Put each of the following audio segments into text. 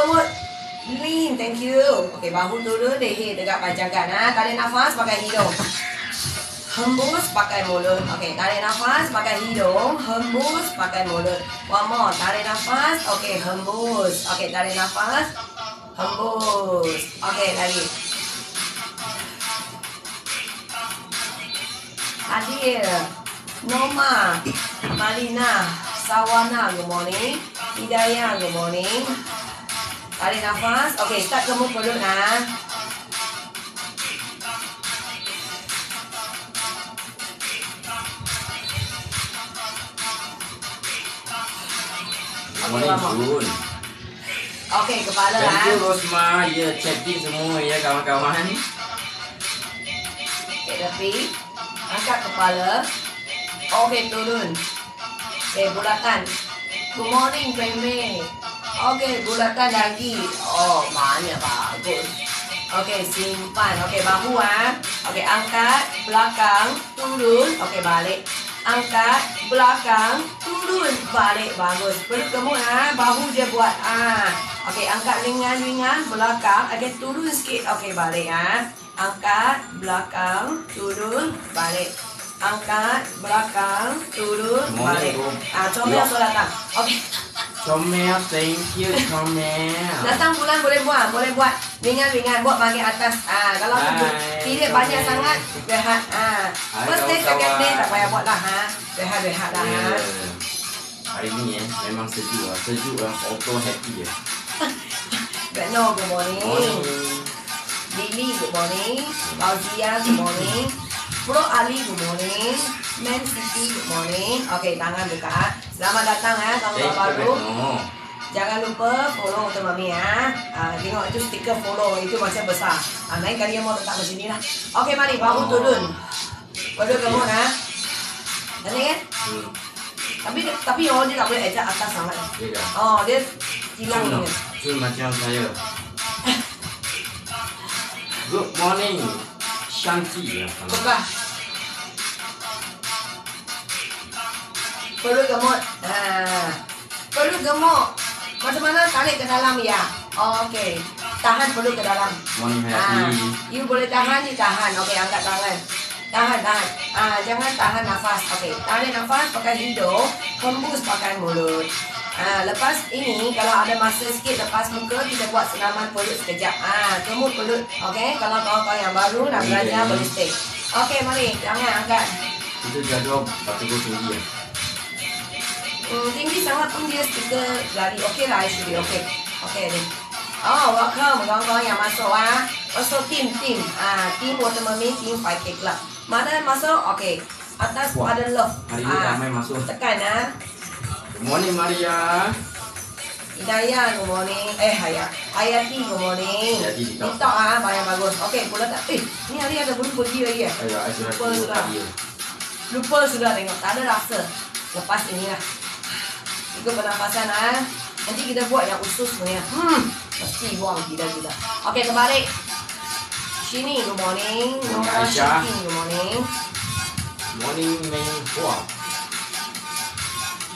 kemut. Lean, thank you. Okey, bahu turun, leher tegak panjangkan. Ha? Tarik nafas pakai hidung. Hembus pakai mulut. Okey, tarik nafas pakai hidung. Hembus pakai mulut. One more. Tarik nafas. Okey, hembus. Okey, tarik nafas. Hembus. Okey, lagi. Adil. Noma. Marina. Sawana, good morning. Hidayah, good morning. Tarik nafas. Okey, start kemuk perut ha. Morning Jun. Okey, kepala Thank you ha. Rosma. Ya, check-in semua ya kawan-kawan. Okey, tepi. Angkat kepala. Okey, turun. Okey, bulatkan. Good morning, Peme. Okey, bulatkan lagi. Oh, banyak bagus. Okey, simpan. Okey, bahu ha. Okey, angkat, belakang, turun. Okey, balik. Angkat, belakang, turun, balik. Bagus. Perut gemuk ha. Bahu je buat. Ah. Okey, angkat ringan-ringan, belakang. Okey, turun sikit. Okey, balik ha. Angkat, belakang, turun, balik. Angkat, belakang, turun, balik. Ah, comel Ya. so datang. Okey. Comel, thank you Comel. Datang bulan boleh buat, boleh buat ringan-ringan buat bahagian atas. Ah, kalau Hai, tidak banyak sangat, rehat. Ah, first day, second day tak payah buat lah ha. Rehat, rehat lah Ya. ha. Hari ni eh, memang sejuk lah. Sejuk lah. Auto happy ya. Bekno, good morning. Morning. Lily, good morning. Fauzia, good morning. Pro Ali, good morning. Man City, good morning. Okey, tangan buka. Selamat datang ya, you baru. Jangan lupa follow untuk Mami ya. Ah, tengok itu stiker follow itu macam besar. Ah, lain kali yang mau letak macam ni lah. Okey, mari bahu turun. Bahu gemuk ha. Cantik kan? Hmm. Tapi tapi oh dia tak boleh ejak atas sangat. Ya? Oh, dia hilang ni. Jun macam saya. Good morning. Shanti ya. Buka. Perut gemuk. Ha. Perut gemuk. Macam mana tarik ke dalam ya? Oh, Okey. Tahan perut ke dalam. Ah, you boleh tahan, you tahan. Okey, angkat tangan. Tahan, tahan. Ah, jangan tahan nafas. Okey, tarik nafas pakai hidung, hembus pakai mulut. Ah, lepas ini kalau ada masa sikit lepas muka kita buat senaman perut sekejap. Ah, kemut perut. Okey, kalau kawan-kawan yang baru nak Okey. belajar boleh stay. Okey, mari jangan angkat. Kita jadual batu tinggi ya. Hmm, tinggi sangat pun dia stiker lari. Okey lah, I should be okay. Okey ni. Oh, welcome kawan-kawan yang masuk ah. Masuk tim tim. Ah, tim Water Mermaid, tim 5K Club. Mana masuk? Okey. Atas Wah, pada love. Hari ni ramai masuk. Tekan ah. Good morning Maria. Hidayah, good morning. Eh, Hayat. Hayati, good morning. Hayati, TikTok. TikTok ah, banyak bagus. Okey, pula tak. Eh, ni hari ada belum pergi lagi ya? Ayo, saya sudah Lupa sudah. Lupa sudah tengok. Tak ada rasa. Lepas inilah. Ikut pernafasan ah. Nanti kita buat yang usus punya. Hmm. Mesti buang tidak kita. Okey, kembali. Sini, good morning. Nora Aisyah. Shikin, good morning. Morning Meng Hua.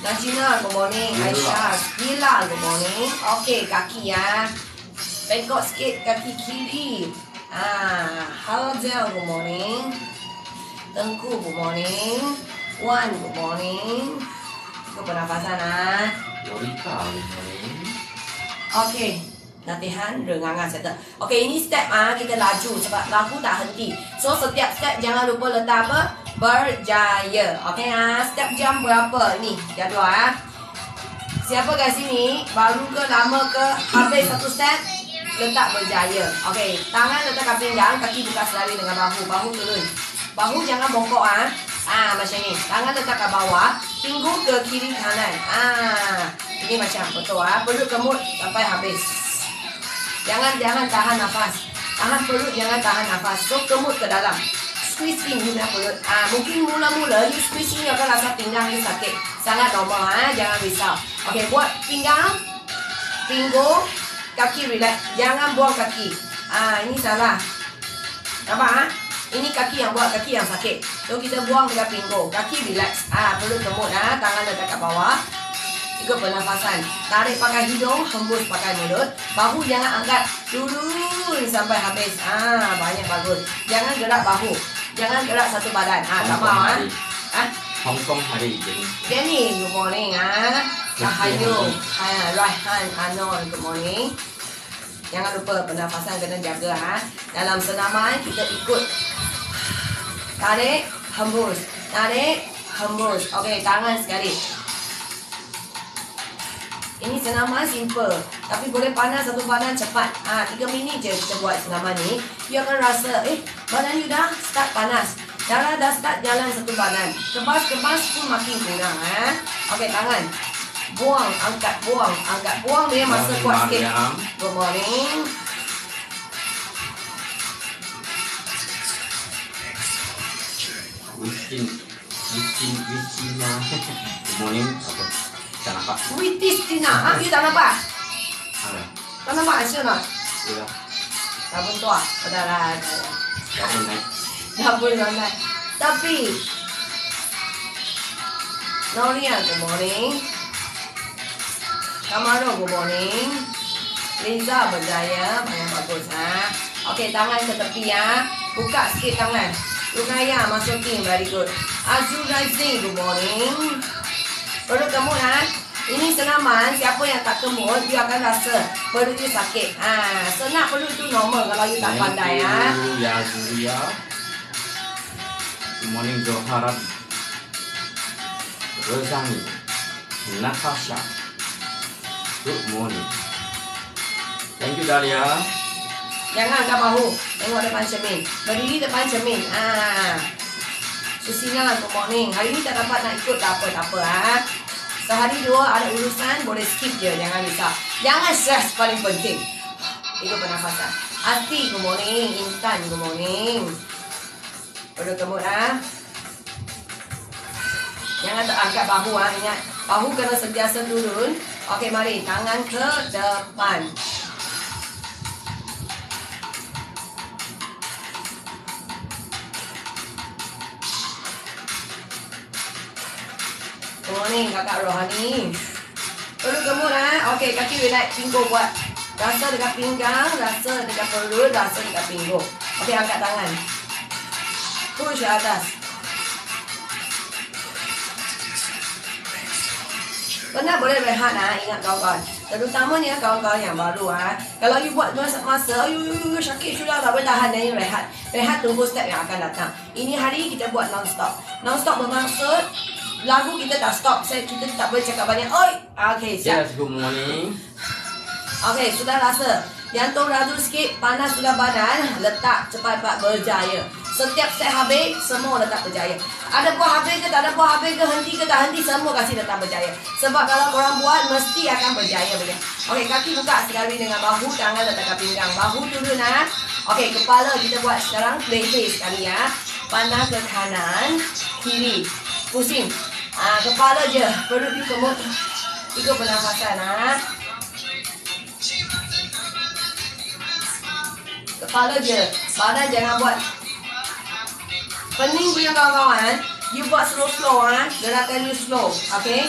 Najina, good morning. Aisyah, Gila, good morning. Okey, kaki ya. Bengkok sikit kaki kiri. Ah, Halzel, good morning. Tengku, good morning. Wan, good morning. Ikut pernafasan ah. Lorika. Good morning. Okey. Latihan rengangan settle. Okey, ini step ah kita laju sebab lagu tak henti. So setiap step jangan lupa letak apa? Berjaya. Okey ah, step jam berapa ni? Jadual ah. Siapa kat sini baru ke lama ke habis satu step letak berjaya. Okey, tangan letak kat pinggang, kaki buka selari dengan bahu, bahu turun. Bahu jangan bongkok ah. Ah macam ni. Tangan letak kat bawah, pinggul ke kiri kanan. Ah, ini macam betul ah. Perut kemut sampai habis. Jangan jangan tahan nafas. Tahan perut jangan tahan nafas. So kemut ke dalam. Squeeze in punya perut. Ah mungkin mula-mula you squeeze in akan rasa pinggang you sakit. Sangat normal ah. Jangan risau. Okey buat pinggang, pinggul, kaki relax. Jangan buang kaki. Ah ini salah. Nampak ah? Ini kaki yang buat kaki yang sakit. So kita buang dekat pinggul. Kaki relax. Ah perut kemut ah. Tangan letak kat bawah. Ikut pernafasan. Tarik pakai hidung, hembus pakai mulut. Bahu jangan angkat turun sampai habis. Ah, banyak bagus. Jangan gerak bahu. Jangan gerak satu badan. Ah, tak mau ah. Ah, Hong Kong hari ini. Jenny, good morning ah. Rahayu, ah, Raihan, Anon, good morning. Jangan lupa pernafasan kena jaga ha. Dalam senaman kita ikut tarik, hembus, tarik, hembus. Okey, tangan sekali. Ini senaman simple Tapi boleh panas satu badan cepat ha, 3 minit je kita buat senaman ni You akan rasa Eh badan you dah start panas Darah dah start jalan satu badan Kebas-kebas pun makin kurang ha. Okey tangan Buang, angkat, buang, angkat, buang Dia masa Morning, kuat sikit Mariam. Good morning Within, within, within. Good morning. Apa? Tak nampak. Witis Tina ha, You tak nampak? Ada. Tak nampak hasil tak? Sudah. Tak pun tua Dah lah dah pun naik. Dah pun dah Tapi Noria, good morning. Kamaro, good morning. Liza berjaya, banyak bagus ha. Okey, tangan ke tepi ya. Buka sikit tangan. Rukaya masukin, very good. Azul Rising, good morning. Perut kemut ha. Ini senaman, siapa yang tak kemut, dia akan rasa perut you sakit. Ha, senak perut tu normal kalau you tak pandai ha. Ya Zuria. Good morning, Zohara. Rozani. Natasha. Good morning. Thank you, Dahlia. Jangan angkat bahu. Tengok depan cermin. Berdiri depan cermin. Ah. Susina, good morning. Hari ni tak dapat nak ikut tak apa, tak apa. Ha? Sehari dua ada urusan, boleh skip je. Jangan risau. Jangan stress paling penting. Ikut pernafasan. Ati, good morning. Intan, good morning. Perut kemut, ha? Jangan tak angkat bahu, ha? Ingat, bahu kena sentiasa turun. Okey, mari. Tangan ke depan. Morning kakak Rohani. Perut gemuk ha? Okey kaki relax pinggul buat Rasa dekat pinggang Rasa dekat perut Rasa dekat pinggul Okey angkat tangan. Push atas. Benar boleh rehat ha? Ingat kawan-kawan. Terutamanya kawan-kawan yang baru ha? Kalau you buat masa-masa Ayu, ayu, ayu, sakit sudah tak boleh tahan Dan you rehat. Rehat tunggu step yang akan datang. Ini hari kita buat non-stop. Non-stop bermaksud Lagu kita tak stop. Saya kita tak boleh cakap banyak. Oi! Okay siap Yes, good morning. Okey, sudah rasa. Jantung raju sikit, panas sudah badan Letak cepat-cepat berjaya. Setiap set habis, semua letak berjaya. Ada buah habis ke tak ada buah habis ke Henti ke tak henti, semua kasih letak berjaya. Sebab kalau korang buat, mesti akan berjaya boleh. Okey, kaki buka sekali dengan bahu Tangan letak kat pinggang. Bahu turun ha Okey, kepala kita buat sekarang Leher sekali ya. Pandang ke kanan Kiri. Pusing Ah, Kepala je. Perut you kemut Ikut pernafasan ha Kepala je. Badan jangan buat. Pening punya kawan-kawan You buat slow-slow ha Gerakan you slow Okay?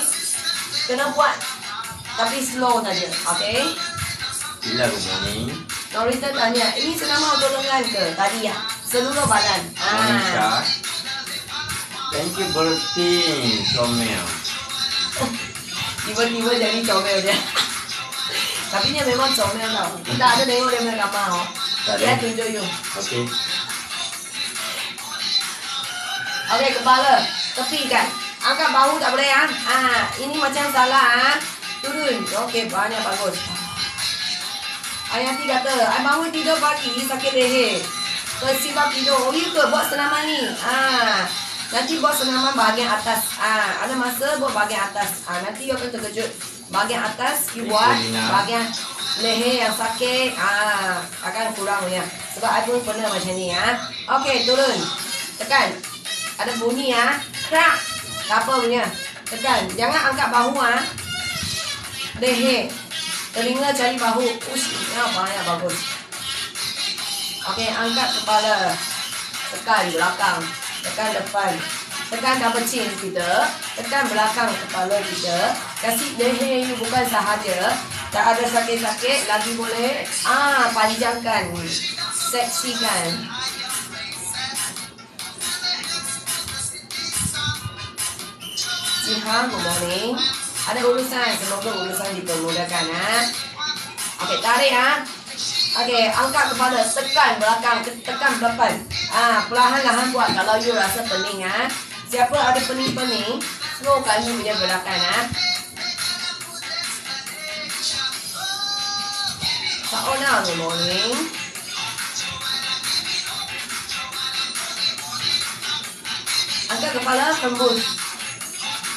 Kena buat Tapi slow saja Okay? Bila good morning. Norita tanya Ini senama untuk lengan ke? Tadi ya Seluruh badan. Morning, ah. Thank you, Bertin. Comel. Tiba-tiba jadi comel dia Tapi dia memang comel tau Kita ada tengok dia punya gambar oh. Tak Dia ada. tunjuk you Okay. Okey, kepala. Tepikan. Angkat bahu tak boleh ya. Ah, ini macam salah ah. Turun. Okey, banyak bagus. Ayati kata, I bangun tidur pagi sakit leher. Kesibab tidur. Oh, you ke buat senaman ni? Ah. Nanti buat senaman bahagian atas. Ah, ada masa buat bahagian atas. Ah, nanti you akan terkejut. Bahagian atas you buat. Bahagian leher yang sakit. Ah, akan kurang punya. Sebab I pun pernah macam ni ah. Okey, turun. Tekan. Ada bunyi ah. Krak. Apa punya? Tekan. Jangan angkat bahu ah. Leher. Telinga cari bahu. Ush, ya banyak bagus. Okey, angkat kepala. Tekan belakang. Tekan depan. Tekan double chin kita. Tekan belakang kepala kita. Kasih leher you bukan sahaja. Tak ada sakit-sakit. Lagi boleh. Ah, panjangkan. Seksikan. Jihan, good morning. Ada urusan. Semoga urusan dipermudahkan. Ha? Okey, tarik. Ha? Okey, angkat kepala, tekan belakang, tekan depan. Ah, perlahan-lahan buat kalau you rasa pening ah. Siapa ada pening-pening, slowkan you punya gerakan ah. Tak on now, good morning. Angkat kepala, tembus.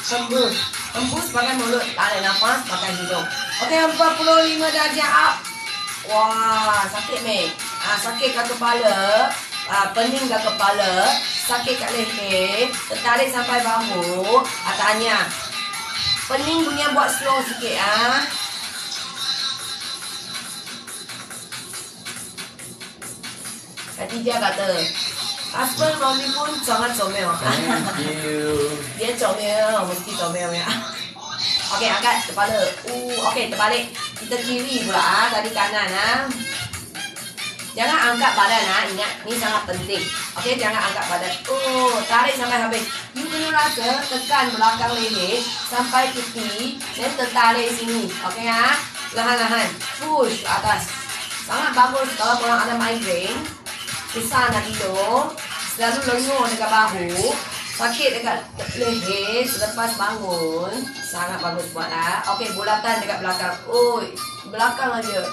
Tembus. Tembus pakai mulut, tarik nafas pakai hidung. Okey, 45 darjah up. Wah, sakit meh. Ah, sakit kat kepala. Ah, pening kat kepala. Sakit kat leher. Tertarik sampai bahu. Ah, tanya. Pening punya buat slow sikit ah. Khadijah kata, Husband mami pun sangat comel. Thank you. Dia comel, mesti comel ya. Okey, angkat kepala. Uh, okey, terbalik. Kita kiri pula ah, tadi kanan ah. Jangan angkat badan ah, ingat ni sangat penting. Okey, jangan angkat badan. Oh, tarik sampai habis. You kena rasa tekan belakang leher sampai pipi dan tertarik sini. Okey ah. Lahan-lahan push atas. Sangat bagus kalau korang ada migraine. Susah nak tidur. Selalu lengur dekat bahu. Sakit dekat leher selepas bangun. Sangat bagus buat lah. Okey, bulatan dekat belakang. Oi, belakang aja.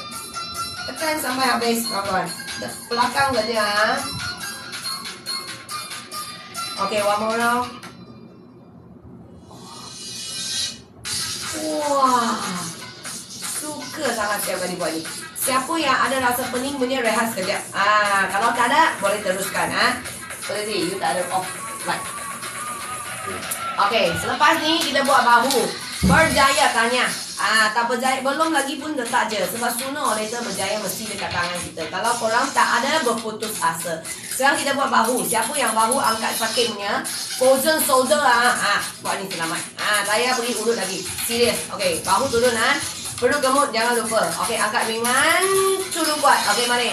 Tekan sampai habis kawan. Belakang saja. Ha? Okey, one more round. Wah. Suka sangat setiap kali buat ni. Siapa yang ada rasa pening punya rehat sekejap. Ah, kalau tak ada, boleh teruskan. Ah. Seperti you tak ada off light. Okey, selepas ni kita buat bahu. Berjaya tanya. Ah, tak berjaya belum lagi pun letak je sebab sooner or later berjaya mesti dekat tangan kita. Kalau korang tak ada berputus asa. Sekarang kita buat bahu. Siapa yang bahu angkat sakit punya? Frozen shoulder ah. Ah, buat ni selamat. Ah, saya pergi urut lagi. Serius. Okey, bahu turun ah. Perut gemuk jangan lupa. Okey, angkat ringan, turun kuat. Okey, mari.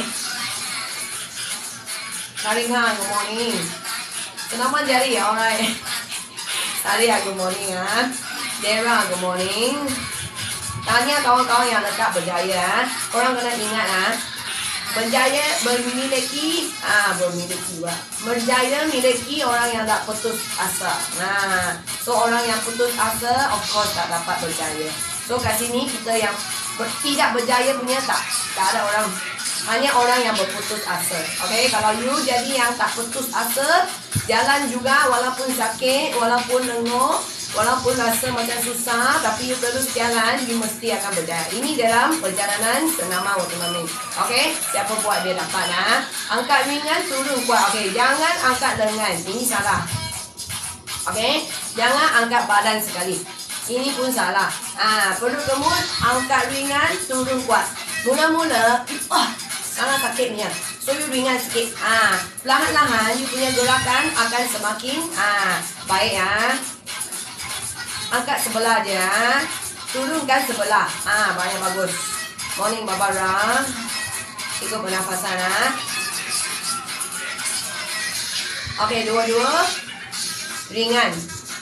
Tarik hang, good morning. Senaman jari, alright. Tarik ah, good morning ah. Dera, good morning. Tanya kawan-kawan yang dekat berjaya. Korang kena ingat ah. Berjaya memiliki ah memiliki juga. Berjaya memiliki orang yang tak putus asa. Nah, so orang yang putus asa of course tak dapat berjaya. So kat sini kita yang tidak berjaya punya tak ada orang hanya orang yang berputus asa. Okay, kalau you jadi yang tak putus asa, jalan juga walaupun sakit, walaupun lenguh, walaupun rasa macam susah, tapi you terus jalan, you mesti akan berjaya. Ini dalam perjalanan senama otonomi. Okay, siapa buat dia dapat ha? Angkat ringan, turun kuat. Okay, jangan angkat lengan. Ini salah. Okay, jangan angkat badan sekali. Ini pun salah. Ah, perut gemuk, angkat ringan, turun kuat. Mula-mula, oh, sangat sakitnya. So you ringan sikit. Ah, perlahan-lahan you punya gerakan akan semakin ah baik ya. Angkat sebelah je ya. Turunkan sebelah. Ah, banyak bagus. Morning Barbara. Ikut pernafasan ah. Okey, dua-dua. Ringan.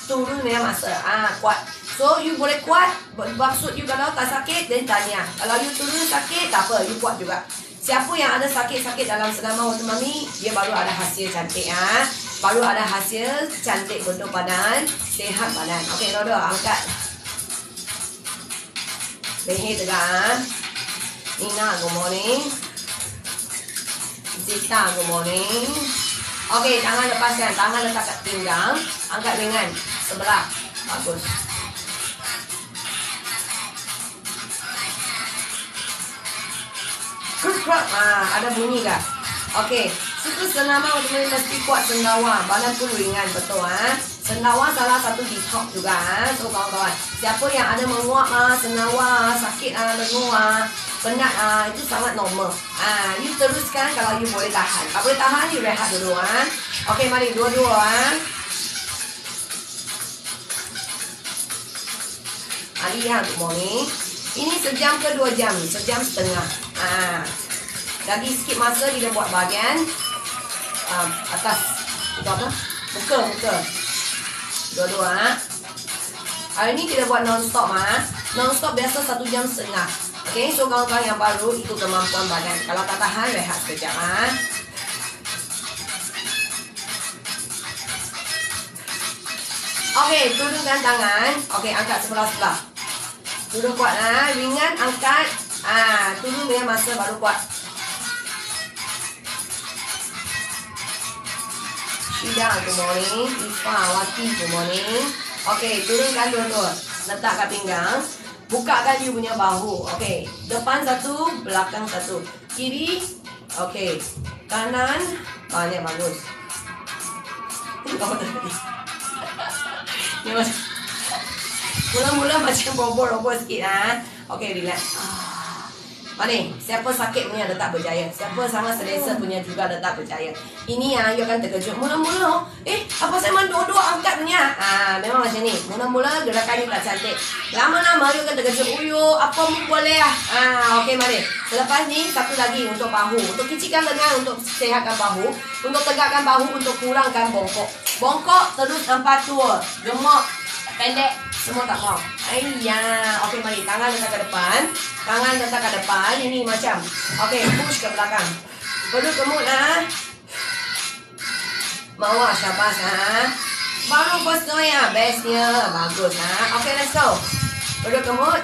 Turun dia masa. Ah, kuat. So you boleh kuat Maksud you kalau tak sakit Then tanya. Kalau you turun sakit Tak apa You kuat juga. Siapa yang ada sakit-sakit dalam senama waktu mami Dia baru ada hasil cantik ya. Baru ada hasil cantik bentuk badan Sehat badan. Okey Rodo angkat. Leher tegak Nina good morning. Zita good morning. Okey tangan lepaskan Tangan letak kat pinggang. Angkat ringan Sebelah. Bagus kuat ah, ha, ada bunyi dah Okey, suku senama untuk mesti kuat senawa Badan tu ringan betul ah. ha? Senawa salah satu detox juga ha? So kawan-kawan Siapa yang ada menguap ha? senawa Sakit ha? lenguh ha? Penat ha? itu sangat normal ha, You teruskan kalau you boleh tahan Kalau boleh tahan you rehat dulu ha? Okey mari dua-dua ha? Ali ha? untuk morning ini sejam ke dua jam? Sejam setengah. Ah, lagi sikit masa kita buat bahagian um, atas. Itu apa? Muka, muka. Dua-dua ha. Hari ni kita buat non-stop ha. Non-stop biasa satu jam setengah. Okay, so kawan-kawan yang baru itu kemampuan badan. Kalau tak tahan, rehat sekejap ha. Okey, turunkan tangan. Okey, angkat sebelah-sebelah. Turun kuat ha. Ringan, angkat. Ah, turun dengan masa baru kuat. Syida, good morning. Ifa, Wati, good morning. Okey, turunkan dua-dua. Letak kat pinggang. Bukakan you punya bahu. Okey, depan satu, belakang satu. Kiri. Okey. Kanan. Ni bagus. Mula-mula macam bobor-bobor sikit ha. Okey, relax. Ah. Mana? Siapa sakit punya letak berjaya. Siapa sama selesa punya juga letak berjaya. Ini ya, you akan terkejut. Mula-mula, eh, apa saya main dua-dua angkat punya? Ah, memang macam ni. Mula-mula gerakan ni tak cantik. Lama-lama you akan terkejut. Uyo, apa mu boleh ah? Ah, okey, mari. Selepas ni, satu lagi untuk bahu. Untuk kecilkan lengan, untuk sehatkan bahu. Untuk tegakkan bahu, untuk kurangkan bongkok. Bongkok terus empat tua. Gemuk, pendek, semua tak mau. Ayah. Okey, mari. Tangan letak ke depan. Tangan letak ke depan. Ini macam. Okey, push ke belakang. Perut kemut lah. Bawah syabas ha. Baru first go ya. Bestnya. Bagus ha. Okey, let's go. Perut kemut.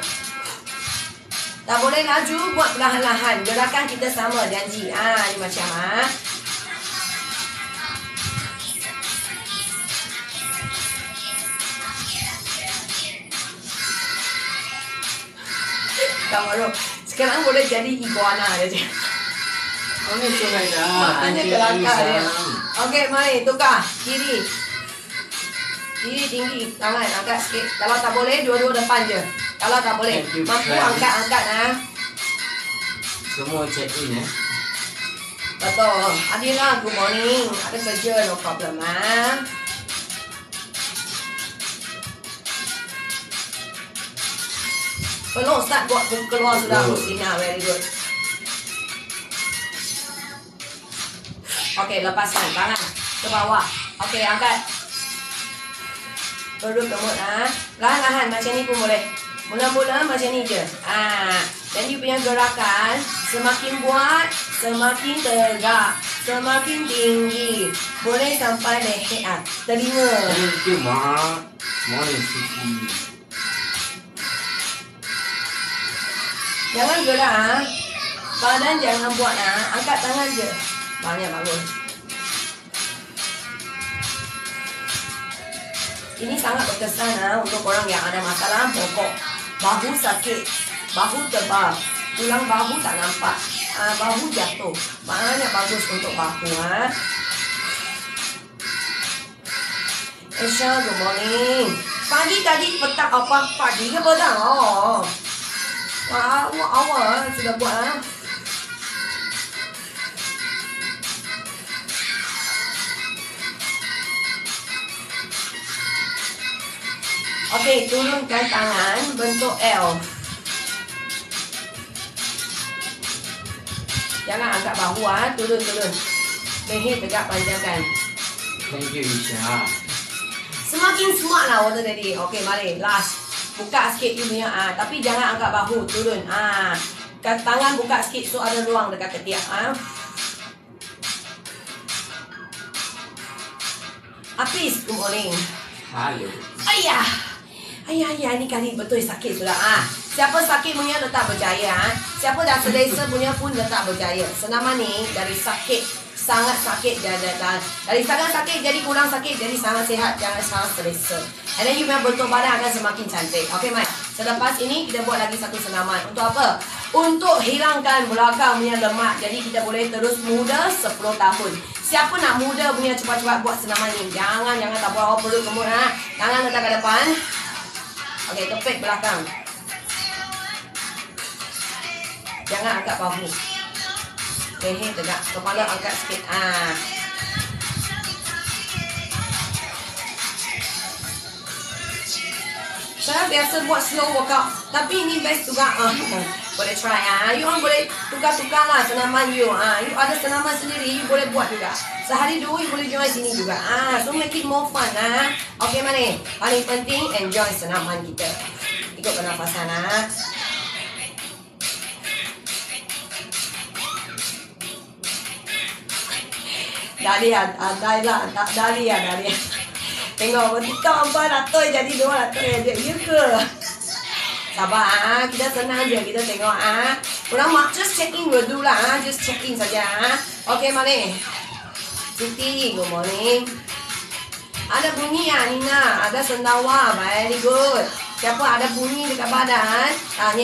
Tak boleh laju. Buat perlahan-lahan. Gerakan kita sama. Janji. Ah, ini macam ha. Kamaru. Sekarang boleh jadi iguana je. Mana sungai dah? Maknanya kelakar dia. Okey, mari tukar. Kiri. Kiri tinggi. Tangan angkat sikit. Kalau tak boleh, dua-dua depan je. Kalau tak boleh, mampu angkat-angkat ha. Semua check in eh. Betul. Adila, good morning. Ada kerja, no problem ha. Belum start buat keluar sudah Betul. Mustina, very good. Okey, lepaskan tangan ke bawah. Okey, angkat. Perut kemut ha. Lahan-lahan macam ni pun boleh. Mula-mula macam ni je. Ha. Dan you punya gerakan semakin buat, semakin tegak, semakin tinggi. Boleh sampai leher. Ah, Terima. Thank you, Mak. Morning, Siti. Jangan gerak ha. Badan jangan buat ha. Angkat tangan je. Banyak bagus. Ini sangat berkesan ha, untuk orang yang ada masalah bokok. Bahu sakit, bahu tebal, tulang bahu tak nampak, ha, bahu jatuh. Banyak bagus untuk bahu ha. Esha, good morning. Pagi tadi petang apa? Pagi ke petang? Oh. Wah, awal awal sudah buat ha. Okey, turunkan tangan bentuk L. Jangan angkat bahu ah, turun turun. Leher tegak panjangkan. Thank you, Isha. Semakin smart lah water tadi. Okey, mari last. Buka sikit you punya ah, tapi jangan angkat bahu, turun. Ah. Kan tangan buka sikit so ada ruang dekat ketiak ah. Apis, good morning. Hello. Ayah. Ayah, ayah ni kali betul sakit sudah. Ah, siapa sakit punya letak berjaya. Ah. Siapa dah selesa punya pun letak berjaya. Senaman ni dari sakit sangat sakit dan, dan, dan dari sangat sakit jadi kurang sakit jadi sangat sihat jangan sangat selesa. And then you punya bentuk badan akan semakin cantik. Okay, Mai. Selepas ini kita buat lagi satu senaman. Untuk apa? Untuk hilangkan belakang punya lemak. Jadi kita boleh terus muda 10 tahun. Siapa nak muda punya cepat-cepat buat senaman ni? Jangan, jangan tak buat perut kemur ha. Tangan letak ke depan. Okey, kepit belakang. Jangan angkat bahu. Leher tegak. Kepala angkat sikit. Ah. Saya biasa buat slow workout. Tapi ini best juga. Ah, boleh try ah. You orang boleh tukar-tukar lah senaman you. Ah, you ada senaman sendiri, you boleh buat juga. Sehari dua you boleh join sini juga. Ah, so make it more fun ah. Okay mana? Paling penting enjoy senaman kita. Ikut pernafasan ah. Dahlia, ah, Dahlia, ah, Dahlia, Dahlia. Tengok kita apa ratus jadi dua ratus aja. Ya ke? Sabar ah, kita senang je kita tengok ah. Orang mak just check in dulu lah ah, just check in saja ah. Okay mana? Siti, good morning. Ada bunyi ya Nina, ada sendawa, very good. Siapa ada bunyi dekat badan? Ah.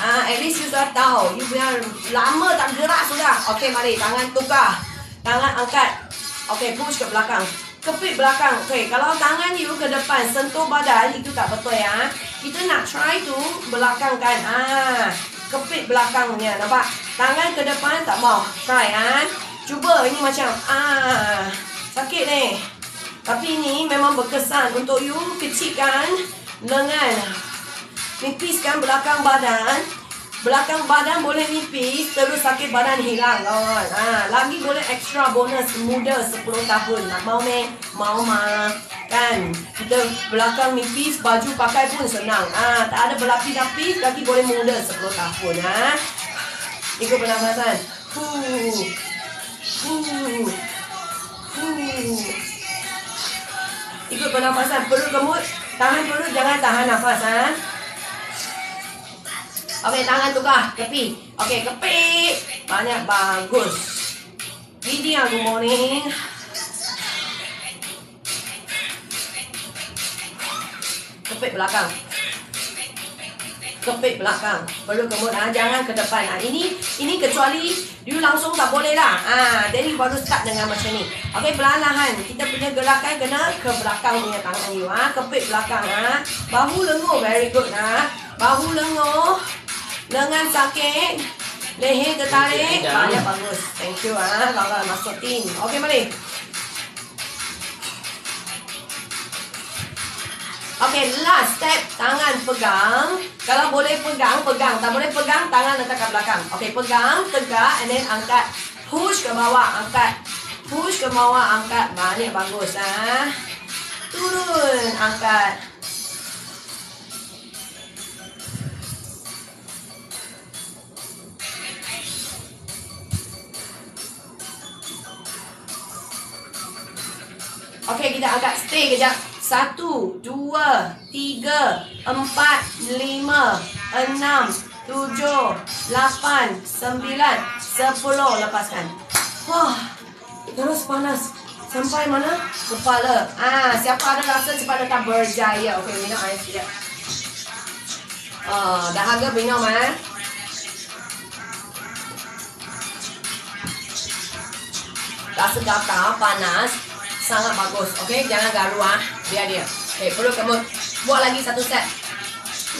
Ah, at least you dah tahu. You punya lama tak gerak sudah. Okay, mari tangan tukar. Tangan angkat. Okay, push ke belakang. Kepit belakang. Okay, kalau tangan you ke depan sentuh badan itu tak betul ya. Kita nak try tu belakangkan. Ah, kepit belakangnya. Nampak? Tangan ke depan tak mau. Try ah. Cuba ini macam ah. Sakit ni. Tapi ini memang berkesan untuk you kecilkan lengan. Nipiskan belakang badan. Belakang badan boleh nipis, terus sakit badan hilang kawan. Ha, lagi boleh extra bonus muda 10 tahun. Nak mau meh? Mau mah. Kan? Kita belakang nipis, baju pakai pun senang. Ha, tak ada berlapis-lapis, lagi boleh muda 10 tahun. Ha? Ikut pernafasan. Huh. Huh. Huh. Ikut pernafasan. Perut kemut. Tahan perut, jangan tahan nafas. Ha? Okey, tangan tukar. Kepi. Okey, kepi. Banyak bagus. Lydia, good morning. Kepit belakang. Kepit belakang. Perlu kemud. Ha? Jangan ke depan. Ha? Ini ini kecuali you langsung tak boleh lah. Ha? Jadi baru start dengan macam ni. Okey, perlahan-lahan. Kita punya gerakan kena ke belakang punya tangan you. Ha? Kepit belakang. Ha? Bahu lenguh. Very good. Ha? Bahu lenguh. Lengan sakit. Leher tertarik. Banyak bagus. Thank you. Ha? Kalau masuk tim. Okey, mari. Okay, last step. Tangan pegang. Kalau boleh pegang, pegang. Tak boleh pegang, tangan letak ke belakang. Okay, pegang, tegak. And then angkat. Push ke bawah, angkat. Push ke bawah, angkat. Banyak bagus. Ha? Turun, angkat. Okay, kita angkat. Stay kejap. Satu, dua, tiga, empat, lima, enam, tujuh, lapan, sembilan, sepuluh. Lepaskan. Wah, terus panas. Sampai mana? Kepala. Ah, siapa ada rasa cepat datang berjaya? Okey, minum air sekejap. Ah, dahaga minum eh. Rasa gatal, panas, sangat bagus. Okey, jangan garu ah. Biar dia. Okey, perlu kamu buat lagi satu set.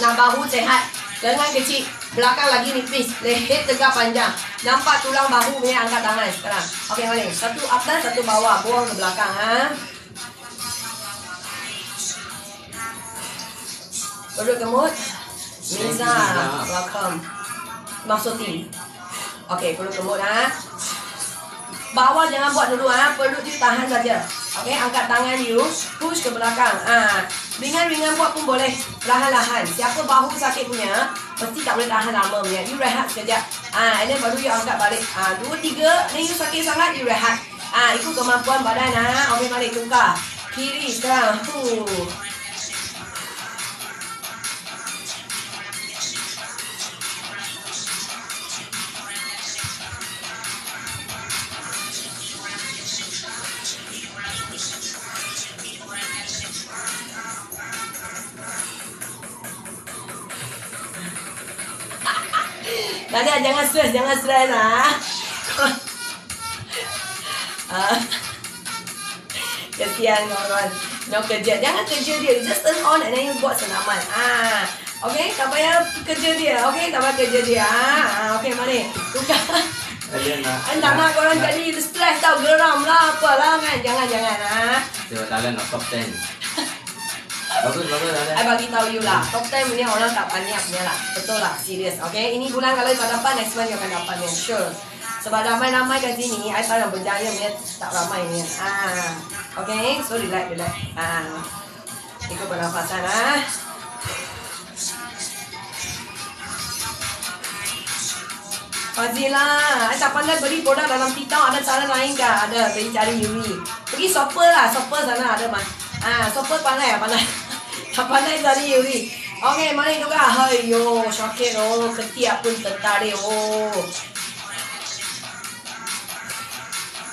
Nak bahu sehat, lengan kecil, belakang lagi nipis, leher tegak panjang. Nampak tulang bahu punya angkat tangan sekarang. Okey, mari. Satu atas, satu bawah, buang ke belakang ah. Perlu kemut. Miza, welcome. Masuk tim. Okey, perlu kemut ah. Bawah jangan buat dulu ah. Perut you tahan saja. Okey, angkat tangan you, push ke belakang. Ah, ringan-ringan buat pun boleh. Perlahan-lahan. Siapa bahu sakit punya, mesti tak boleh tahan lama punya. You rehat sekejap. Ah, and then baru you angkat balik. Ah, dua tiga, ni you sakit sangat, you rehat. Ah, ikut kemampuan badan ah. Okey, balik tukar. Kiri sekarang. Huh. Nadia jangan stres, jangan stres lah. Ah. Kesian kawan No kerja. Jangan kerja dia. Just turn on And then you buat senaman. Ah. Okay Tak payah kerja dia. Okay Tak payah kerja dia. Ah. Okay mari. Tukar Anda nak korang jadi Stress tau. Geram lah. Apalah kan? Jangan jangan ah. Tengok dalam nak top 10 Bagus, bagus. I bagi tahu you lah. Top 10 punya orang tak banyak punya lah. Betul lah, serius. Okay, ini bulan kalau you dapat, next month you akan dapat ni. Sure. Sebab ramai-ramai kat sini, I tahu yang berjaya punya tak ramai ni. Ah, okay, so relax, relax. Ah, ikut pernafasan ah. Fazila, I tak pandai beli produk dalam TikTok ada cara lain ke? Ada, pergi cari Yuri. Pergi shopper lah, shopper sana ada mah. Ah, shopper pandai ah, pandai. Pandai cari Yuri. Okey, mari juga. Hayo, sakit oh, ketiak pun tertarik oh.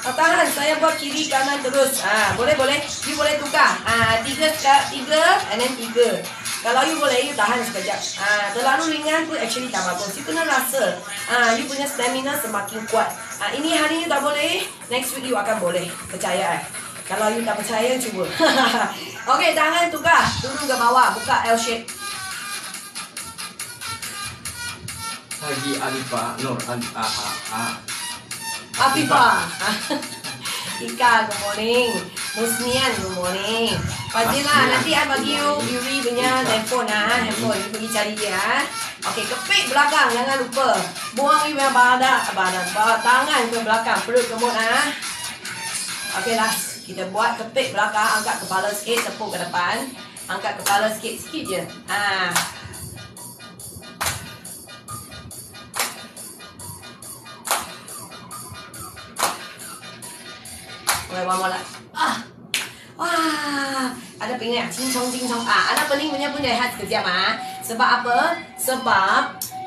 Ah, tahan, saya buat kiri kanan terus. Ah, boleh boleh. You boleh tukar. Ah, tiga tiga and then tiga. Kalau you boleh, you tahan sekejap. Ah, terlalu ringan pun actually tak bagus. You kena rasa. Ah, you punya stamina semakin kuat. Ah, ini hari you tak boleh, next week you akan boleh. Percaya eh. Kalau you tak percaya, cuba. Okey, tangan tukar. Turun ke bawah. Buka L shape. Haji Alifa Nur Al A A A. Afifah. Ika, good morning. Musnian, good morning. Fazila, nanti I bagi you Yuri punya handphone ah, handphone. You pergi cari dia ah. Okey, kepit belakang, jangan lupa. Buang you punya badan, badan, badan, tangan ke belakang, perut kemut ah. Okey, last. Kita buat kepit belakang, angkat kepala sikit, tepuk ke depan. Angkat kepala sikit, sikit je. Ah. Boleh one more lah. Ah. Wah, ada pingin cincong cincong ah. Ada pening punya pun rehat sekejap ah. Sebab apa? Sebab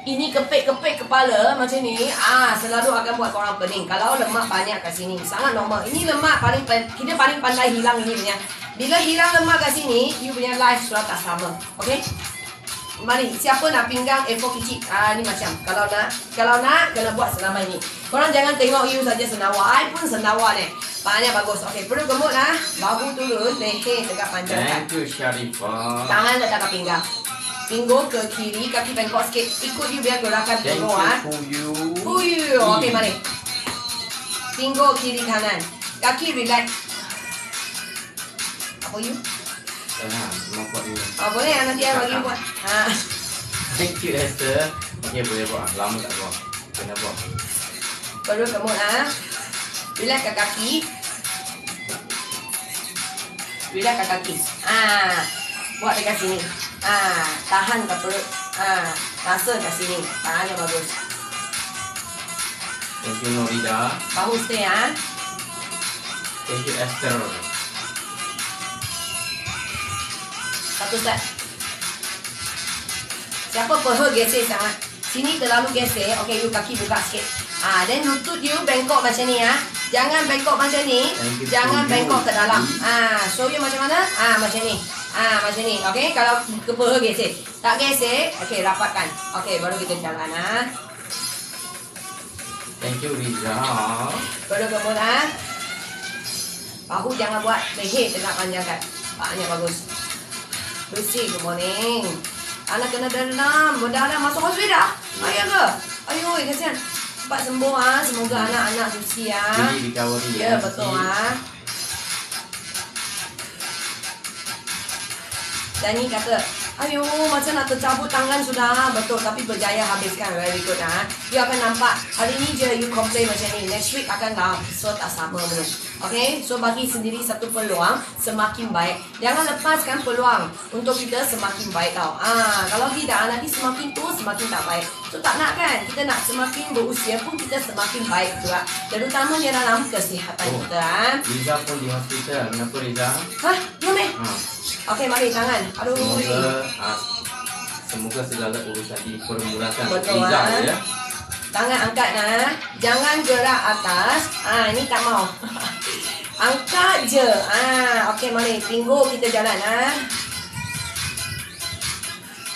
ini kepek-kepek kepala macam ni ah selalu akan buat korang pening. Kalau lemak banyak kat sini, sangat normal. Ini lemak paling kita paling pandai hilang ini punya. Bila hilang lemak kat sini, you punya life sudah tak sama. Okay? Mari, siapa nak pinggang A4 kecil? Ah, ni macam. Kalau nak, kalau nak, kena buat selama ini. Korang jangan tengok you saja senawa. I pun senawa ni. Banyak bagus. Okey, perut gemuk lah. Bahu turun, leher tegak panjangkan. Thank you Sharifah. Tangan letak kat pinggang. Pinggul ke kiri, kaki bengkok sikit. Ikut you biar gerakan you ah. Puyu. Uyu, okey mari. Pinggul kiri kanan. Kaki relax. Apa you? Ah, ni. Oh, boleh ah, nanti I bagi buat. Ha. Thank you Esther. Okay, boleh buat. Lama tak buat. Kena buat. Perut gemuk ah. Relax kat kaki. Relax kat kaki. Ah, buat dekat sini. Ah, tahan kat perut. Ah, rasa kat sini. Tangannya bagus. Thank you Norida. Bahu stay ah. Thank you Esther. Satu step. Siapa peha gesek sangat? Sini terlalu gesek. Okay, you kaki buka sikit. Ah, then lutut you bengkok macam ni ah. Jangan bengkok macam ni. Jangan bengkok ke dalam. Ah, show you macam mana? Ah, macam ni. Ah, macam ni. Okay, kalau kepala gesek. Tak gesek, okay, rapatkan. Okay, baru kita jalan ah. Thank you Riza. Baru kepala ah. Bahu jangan buat leher tengah panjangkan. Banyak bagus. Lucy, good morning. Anak kena dalam, berdarah masuk hospital. Ayah ke? Ayo, kasihan. Cepat sembuh ah. Semoga anak-anak Lucy ah. Recovery Ya, betul ah. Dani kata, ayo macam nak tercabut tangan sudah. Betul, tapi berjaya habiskan. Very good ah. You akan nampak, hari ni je you complain macam ni. Next week akan dah, so tak sama pun. Okay, so bagi sendiri satu peluang semakin baik. Jangan lepaskan peluang untuk kita semakin baik tau. Ah, kalau tidak, nanti semakin tua semakin tak baik. So tak nak kan? Kita nak semakin berusia pun kita semakin baik juga. Terutamanya dalam kesihatan Oh. kita. Ah. Riza pun di hospital. Kenapa Riza? Hah? Ya meh? Ha. Okey, mari tangan. Aduh. Semoga ah, semoga segala urusan dipermudahkan. Betul, Riza ah. ya. Tangan angkat nah. Jangan gerak atas. Ah, ini tak mau. angkat je. Ah, okey mari. Pinggul kita jalan ah.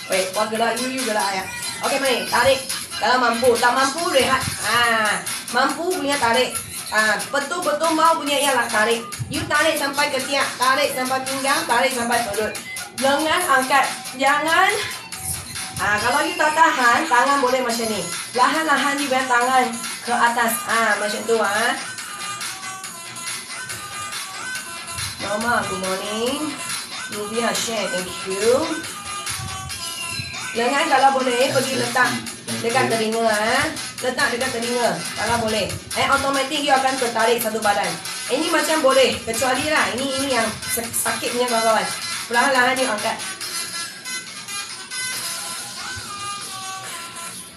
Wait, buat gerak you, you gerak ya. Okey mari, tarik. Kalau mampu, tak mampu rehat. Ah, mampu punya tarik. Ah, betul-betul mau punya ialah tarik. You tarik sampai ketiak, tarik sampai pinggang, tarik sampai perut. Lengan angkat. Jangan Ah, kalau you tak tahan, tangan boleh macam ni. Lahan-lahan you bend tangan ke atas. Ah, macam tu ah. Mama, good morning. Nubia share, thank you. Lengan kalau boleh pergi letak dekat telinga eh. Letak dekat telinga kalau boleh. Eh automatik you akan tertarik satu badan. Ini macam boleh kecuali lah ini ini yang sakitnya kawan-kawan. Perlahan-lahan you angkat.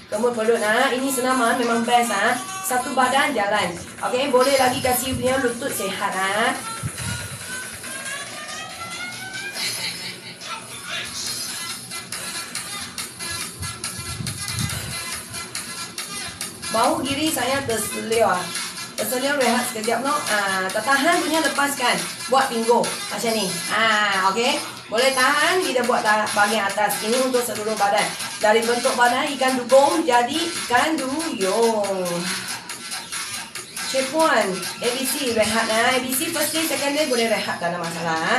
Kamu perut ha. Ini senaman memang best ha. Satu badan jalan. Okey, boleh lagi kasih punya lutut sehat ha. Bahu kiri saya terseliu ah. Terseliu rehat sekejap no. Ah, tertahan punya lepaskan. Buat pinggo macam ni. Ah, okey. Boleh tahan kita buat bahagian atas. Ini untuk seluruh badan. Dari bentuk badan ikan dugong jadi ikan duyung. Cik Puan, ABC rehat lah. ABC first day, second day boleh rehat tak ada masalah. Ha?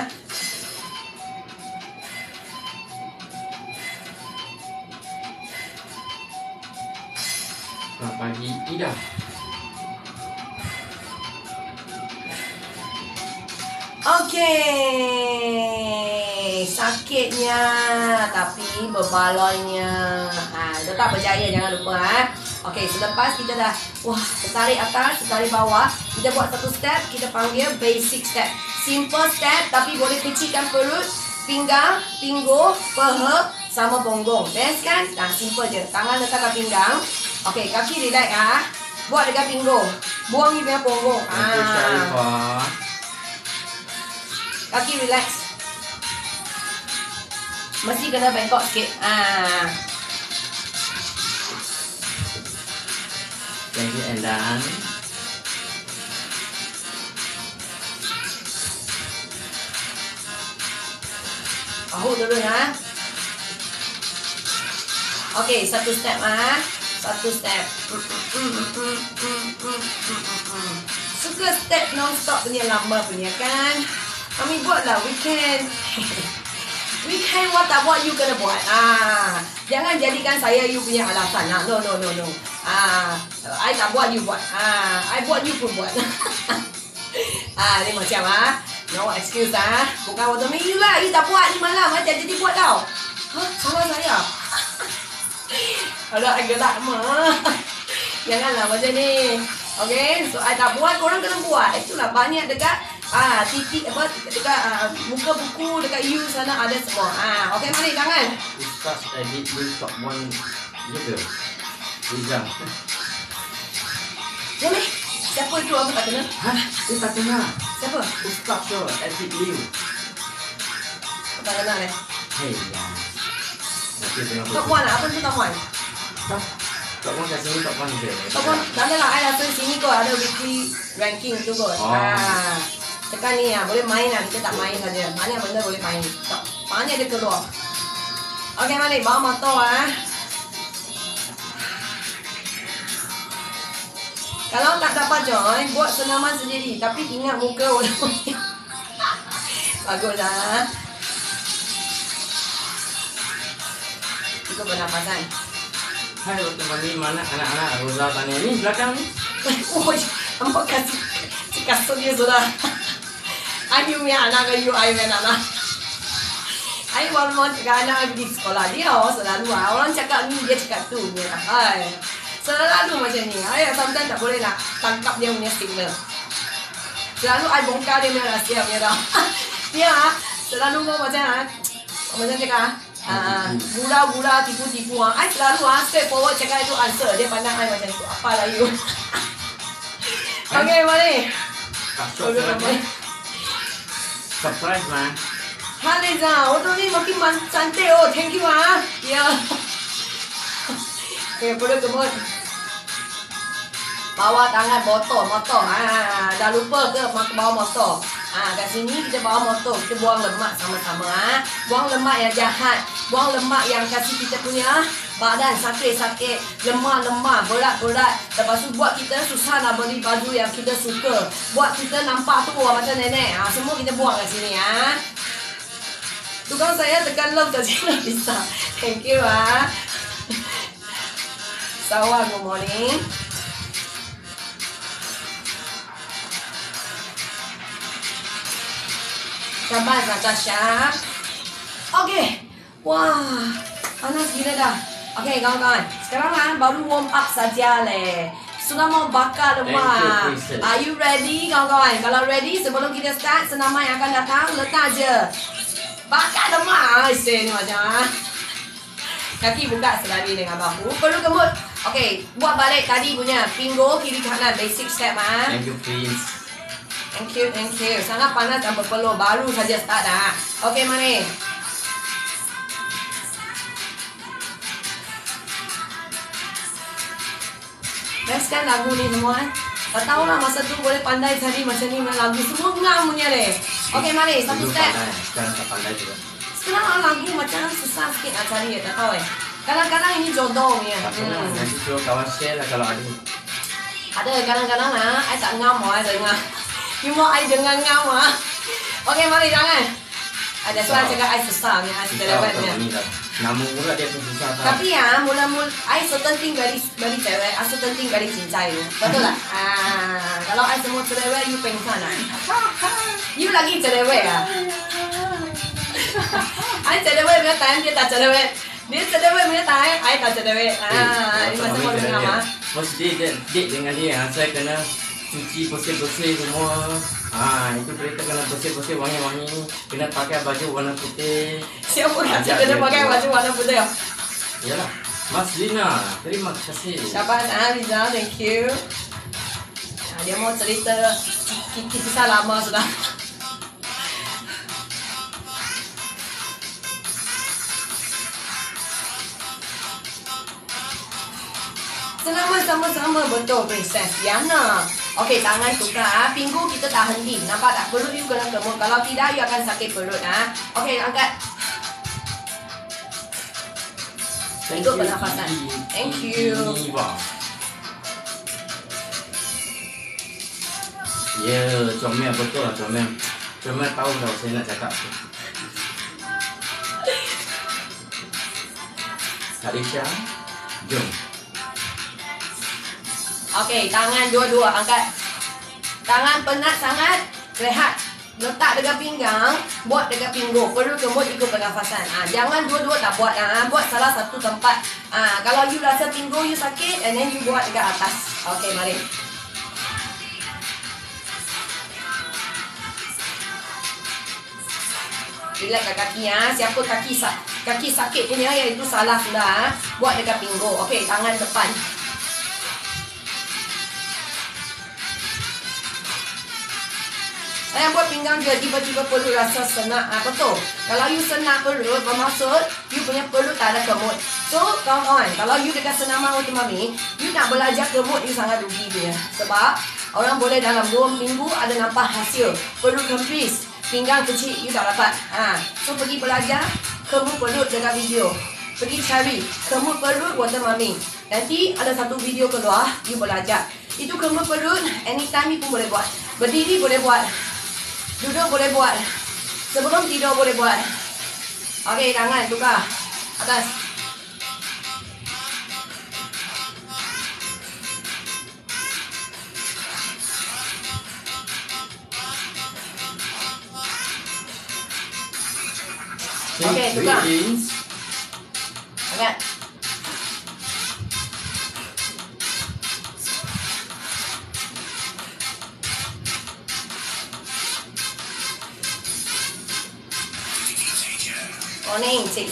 Selamat pagi Ida Okey Sakitnya Tapi berbalonnya ha, Tetap berjaya jangan lupa ha. Okey selepas kita dah Wah tertarik atas Tertarik bawah Kita buat satu step Kita panggil basic step Simple step Tapi boleh kecilkan perut Pinggang Pinggu Peha Sama punggung Best kan? Nah simple je Tangan letak kat pinggang Okey, kaki relax ah. Buat dekat pinggung. Buang ni punya punggung. Ah. Kaki relax. Mesti kena bengkok sikit. Ah. Thank you and done. Bahu dulu ya. Okey, satu step ah. Satu step. Suka step non-stop punya lama punya kan? Kami buatlah weekend. weekend what tak buat you kena buat. Ah, jangan jadikan saya you punya alasan. Ah, no no no no. Ah, I tak buat you buat. Ah, I buat you pun buat. ah, ni macam ah. No excuse ah. Bukan waktu ni you lah. You tak buat ni malam. Macam jadi buat tau. Hah? Salah saya. Alah, I gelak mah. Janganlah macam ni. Okay, so I tak buat, korang kena buat. Itulah banyak dekat ah titik apa dekat ah, muka buku dekat you sana ada semua. Ah, okay mari tangan. Ustaz edit dulu top one ya ke? Rizal. Jom ni. Siapa itu aku tak kenal? Hah? Dia tak kenal. Siapa? Ustaz tu, edit. Aku tak kenal eh. Hei, ya. Tengok Top one lah, apa tu top one? Top Top one kat sini top one je. Top one, tak ada lah, I rasa sini kau ada weekly ranking tu kot. Oh. Ah. Tekan ni lah, boleh main lah, kita tak main saja. Banyak benda boleh main. Tak, banyak dia keluar. Okay, mari, bawa motor ah. Kalau tak dapat join, buat senaman sendiri. Tapi ingat muka walaupun Baguslah. Cukup bernafasan. Hai waktu mandi mana anak-anak Rosa tanya ni belakang ni. Oh, nampak kasih si kasut dia sudah. Ayu punya anak ke you, ayu punya anak. Ayu baru mau cakap anak pergi sekolah dia, oh selalu ah. Orang cakap ni dia cakap tu. Dia. Hai. Selalu macam ni. Ayah sometimes tak boleh nak tangkap dia punya signal. Selalu I bongkar dia punya rahsia punya dah. dia ah, selalu mau macam ah. Macam cakap ah. Ah, gula-gula tipu-tipu ah. I selalu ah straight forward cakap itu answer. Dia pandang I macam tu. Apalah you. Okay, mari. Surprise. Hai Leza, waktu ni makin man cantik oh. Thank you ah. Ya. Okay, perut kemut. Bawa tangan botol, motor. Ah, dah lupa ke bawa motor? Ah, kat sini kita bawa motor, kita buang lemak sama-sama ah. Buang lemak yang jahat, buang lemak yang kasih kita punya badan sakit-sakit, lemah-lemah, berat-berat. Lepas tu buat kita susah nak beli baju yang kita suka. Buat kita nampak tua macam nenek. Ah, semua kita buang kat sini ah. Tukang saya tekan love kat sini bisa. Thank you ah. Sawa, good morning. Sabar Natasha. Okey. Wah, panas gila dah. Okey, kawan-kawan. Sekarang ah baru warm up saja leh. Sudah mau bakar lemak. You. Are you ready, kawan-kawan? Kalau ready, sebelum kita start, senaman yang akan datang, letak je. Bakar lemak. Asyik ni macam ah. Kaki buka selari dengan bahu. Perlu kemut. Okey, buat balik tadi punya. Pinggul kiri kanan. Basic step ah. Thank you, Prince. Thank you, thank you. Sangat panas dan berpeluh. Baru saja start dah. Okey, mari. Best kan lagu ni semua eh? Tak tahu lah masa tu boleh pandai cari macam ni lagu. Semua ngam punya deh. Okey, mari. Satu step. Sekarang tak pandai juga. Sekarang lah lagu macam susah sikit nak cari ya. Tak tahu eh. Kadang-kadang ini jodoh punya. Tak pernah. Hmm. Nanti suruh kawan share lah kalau ada. Ada kadang-kadang lah, I tak ngam lah, I dengar. You mau I dengar ngam lah. Okey, mari jangan. Ada suara cakap I susah ni, I Susah cerewet untuk ni. ni. Nama pula dia pun susah tau. Tapi ya, mula-mula I certain thing very very cerewet, I certain thing very cincai tu. Betul tak? Ah, kalau I semua cerewet, you pengsan ah. You lagi cerewet ah. I cerewet punya time dia tak cerewet. Dia cerewet punya time, I tak cerewet. Ah, ini masa mau dengar ah. First day date, date dengan dia, ah, saya kena cuci bersih-bersih semua. Ah, itu kereta kena bersih-bersih wangi-wangi. Kena pakai baju warna putih. Siapa kata kena pakai baju warna putih? Yalah. Mas Lina, terima kasih. Syabas ah Rizal, thank you. Ah, dia mau cerita ki- ki- kisah lama sudah. Selamat sama-sama betul Princess Diana. Okey, tangan tukar. ah. Pinggul kita tak henti. Nampak tak? Perut you kena kemut. Kalau tidak, you akan sakit perut. ah. Okey, angkat. Ikut you, pernafasan. Thank you. Ya, comel betul lah comel. Comel tahu dah saya nak cakap. Kak Risha, jom. Okey, tangan dua-dua angkat. Tangan penat sangat, rehat. Letak dekat pinggang, buat dekat pinggul. Perlu kemut ikut pernafasan. Ah, jangan dua-dua tak buat. Ah, buat salah satu tempat. Ah, kalau you rasa pinggul you sakit, and then you buat dekat atas. Okey, mari. Relax kat kaki ya. Siapa kaki sak kaki sakit punya yang itu salah sudah. ah. Buat dekat pinggul. Okey, tangan depan. Saya buat pinggang dia tiba-tiba perut rasa senak. Ah, betul. Kalau you senak perut, bermaksud you punya perut tak ada kemut. So, kawan-kawan, kalau you dekat senaman untuk mami, you nak belajar kemut, you sangat rugi dia. Sebab, orang boleh dalam 2 minggu ada nampak hasil. Perut kempis, pinggang kecil, you tak dapat. Ah, so, pergi belajar kemut perut dengan video. Pergi cari kemut perut water mami. Nanti ada satu video keluar, you belajar. Itu kemut perut, anytime you pun boleh buat. Berdiri boleh buat. Duduk boleh buat. Sebelum tidur boleh buat. Okey, tangan tukar. Atas. Okey, tukar. Greetings. Angkat. Morning, Cik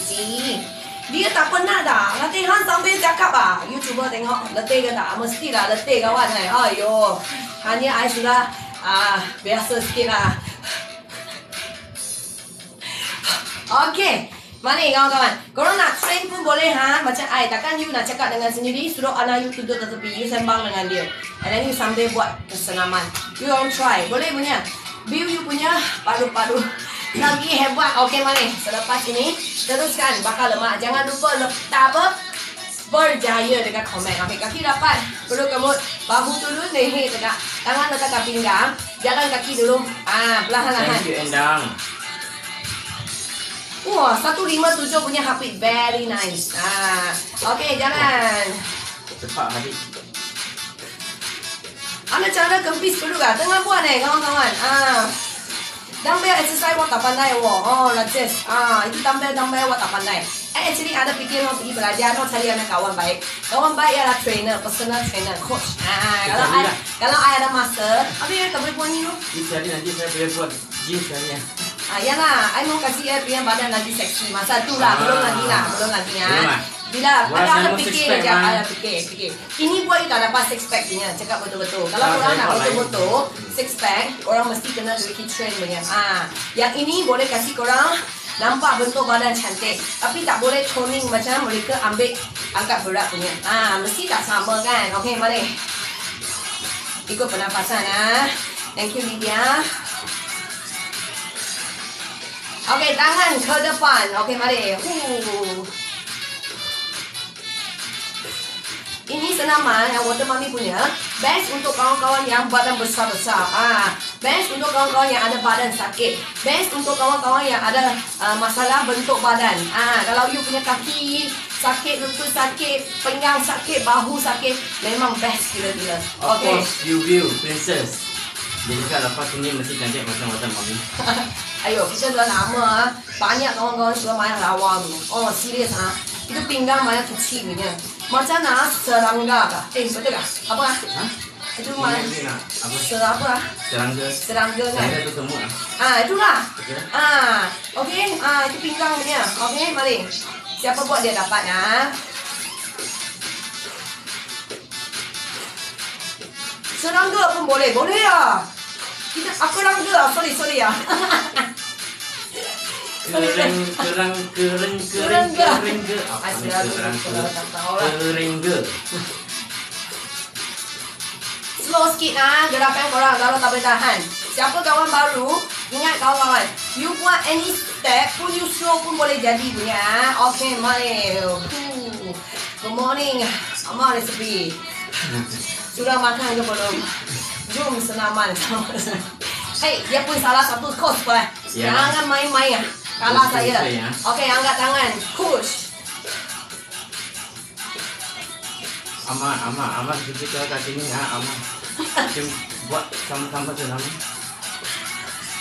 Dia tak pernah dah. Latihan sambil cakap ah. You cuba tengok letih ke tak? Mestilah letih kawan eh. Ayo. Hanya I sudah ah biasa sikit lah. Okey. Mari kawan-kawan. Korang nak train pun boleh ha. Macam I. Takkan you nak cakap dengan sendiri. Suruh anak you duduk di tepi. You sembang dengan dia. And then you sambil buat kesenaman. You orang try. Boleh punya. Build you punya paru-paru. Lagi hebat. Okey mari. Selepas ini. Teruskan bakar lemak. Jangan lupa letak apa? Berjaya dekat komen. Okey kaki dapat. Perut kemut. Bahu turun. Leher tegak. Tangan letak kat pinggang. Jalan kaki dulu. Ah, perlahan-lahan. Thank you Endang. Wah, 157 punya heartbeat very nice. Ah, okey, jalan. Cepat habis. Ada cara kempis perlu tak? Tengah buat eh, kawan-kawan. Ah. Dumbbell exercise awak tak pandai awak. Oh, let's Ah, itu dumbbell-dumbbell awak tak pandai. Eh, actually ada fikir awak pergi belajar, awak cari anak kawan baik. Kawan baik ialah trainer, personal trainer, coach. Ah, kalau Betul I, tak? kalau I ada masa, apa yang tak boleh buat ni tu? Hari nanti saya boleh buat gym sekali ya. Ah, ya lah, I mau kasih I punya badan lagi seksi. Masa tu lah, Ah. belum lagi lah, belum lagi ya. Bila Buat ada fikir je, ada fikir, fikir. Ini buat you tak dapat six pack punya, cakap betul-betul. Kalau Ah, orang nak betul-betul six pack, orang mesti kena Ricky train punya. Ah, yang ini boleh kasih korang nampak bentuk badan cantik. Tapi tak boleh toning macam mereka ambil angkat berat punya. Ah, mesti tak sama kan? Okey, mari. Ikut pernafasan ah. Thank you Lydia. Okey, tangan ke depan. Okey, mari. Huh. Ini senaman yang water mami punya. Best untuk kawan-kawan yang badan besar-besar. Ah, best untuk kawan-kawan yang ada badan sakit. Best untuk kawan-kawan yang ada uh, masalah bentuk badan. Ah, kalau you punya kaki sakit, lutut sakit, pinggang sakit, bahu sakit, memang best gila-gila. Of Okey. course, you will, princess. Dia cakap lepas ini mesti cantik macam macam mami. Ayo, kita dah lama ah. Banyak kawan-kawan sudah main lawa ni. Oh, serius ah. Itu pinggang banyak kecil punya. Macam nak serangga kah? Eh, betul kah? Apa ah? Ha? Itu mana? apa? Ser apa ah? Serangga. Serangga kan? Serangga tu semua. ah. Ah, itulah. Ah, okey. Ah, itu pinggang punya. Okey, mari. Siapa buat dia dapat ah? Serangga pun boleh. Boleh ah. Kita aku rangga. Sorry, sorry ah. Kereng, kerang, kereng, kereng, Serangga. kerengga. Apa ni Asyik kerang, aku kereng, tak tahu lah. kerengga. Slow sikit ah gerakan korang kalau tak boleh tahan. Siapa kawan baru, ingat kawan-kawan. You buat any step pun you slow pun boleh jadi punya. ah. Okay, mari. Good morning. Amal resepi. Sudah makan ke belum? Jom senaman sama. Hei, dia pun salah satu coach pun. Ya. Jangan main-main. ah. Kalah saya. ya. Okay, angkat tangan. Push. Amat, amat, amat. Kita kat sini, ha, amat. Kita buat sama-sama tu nama.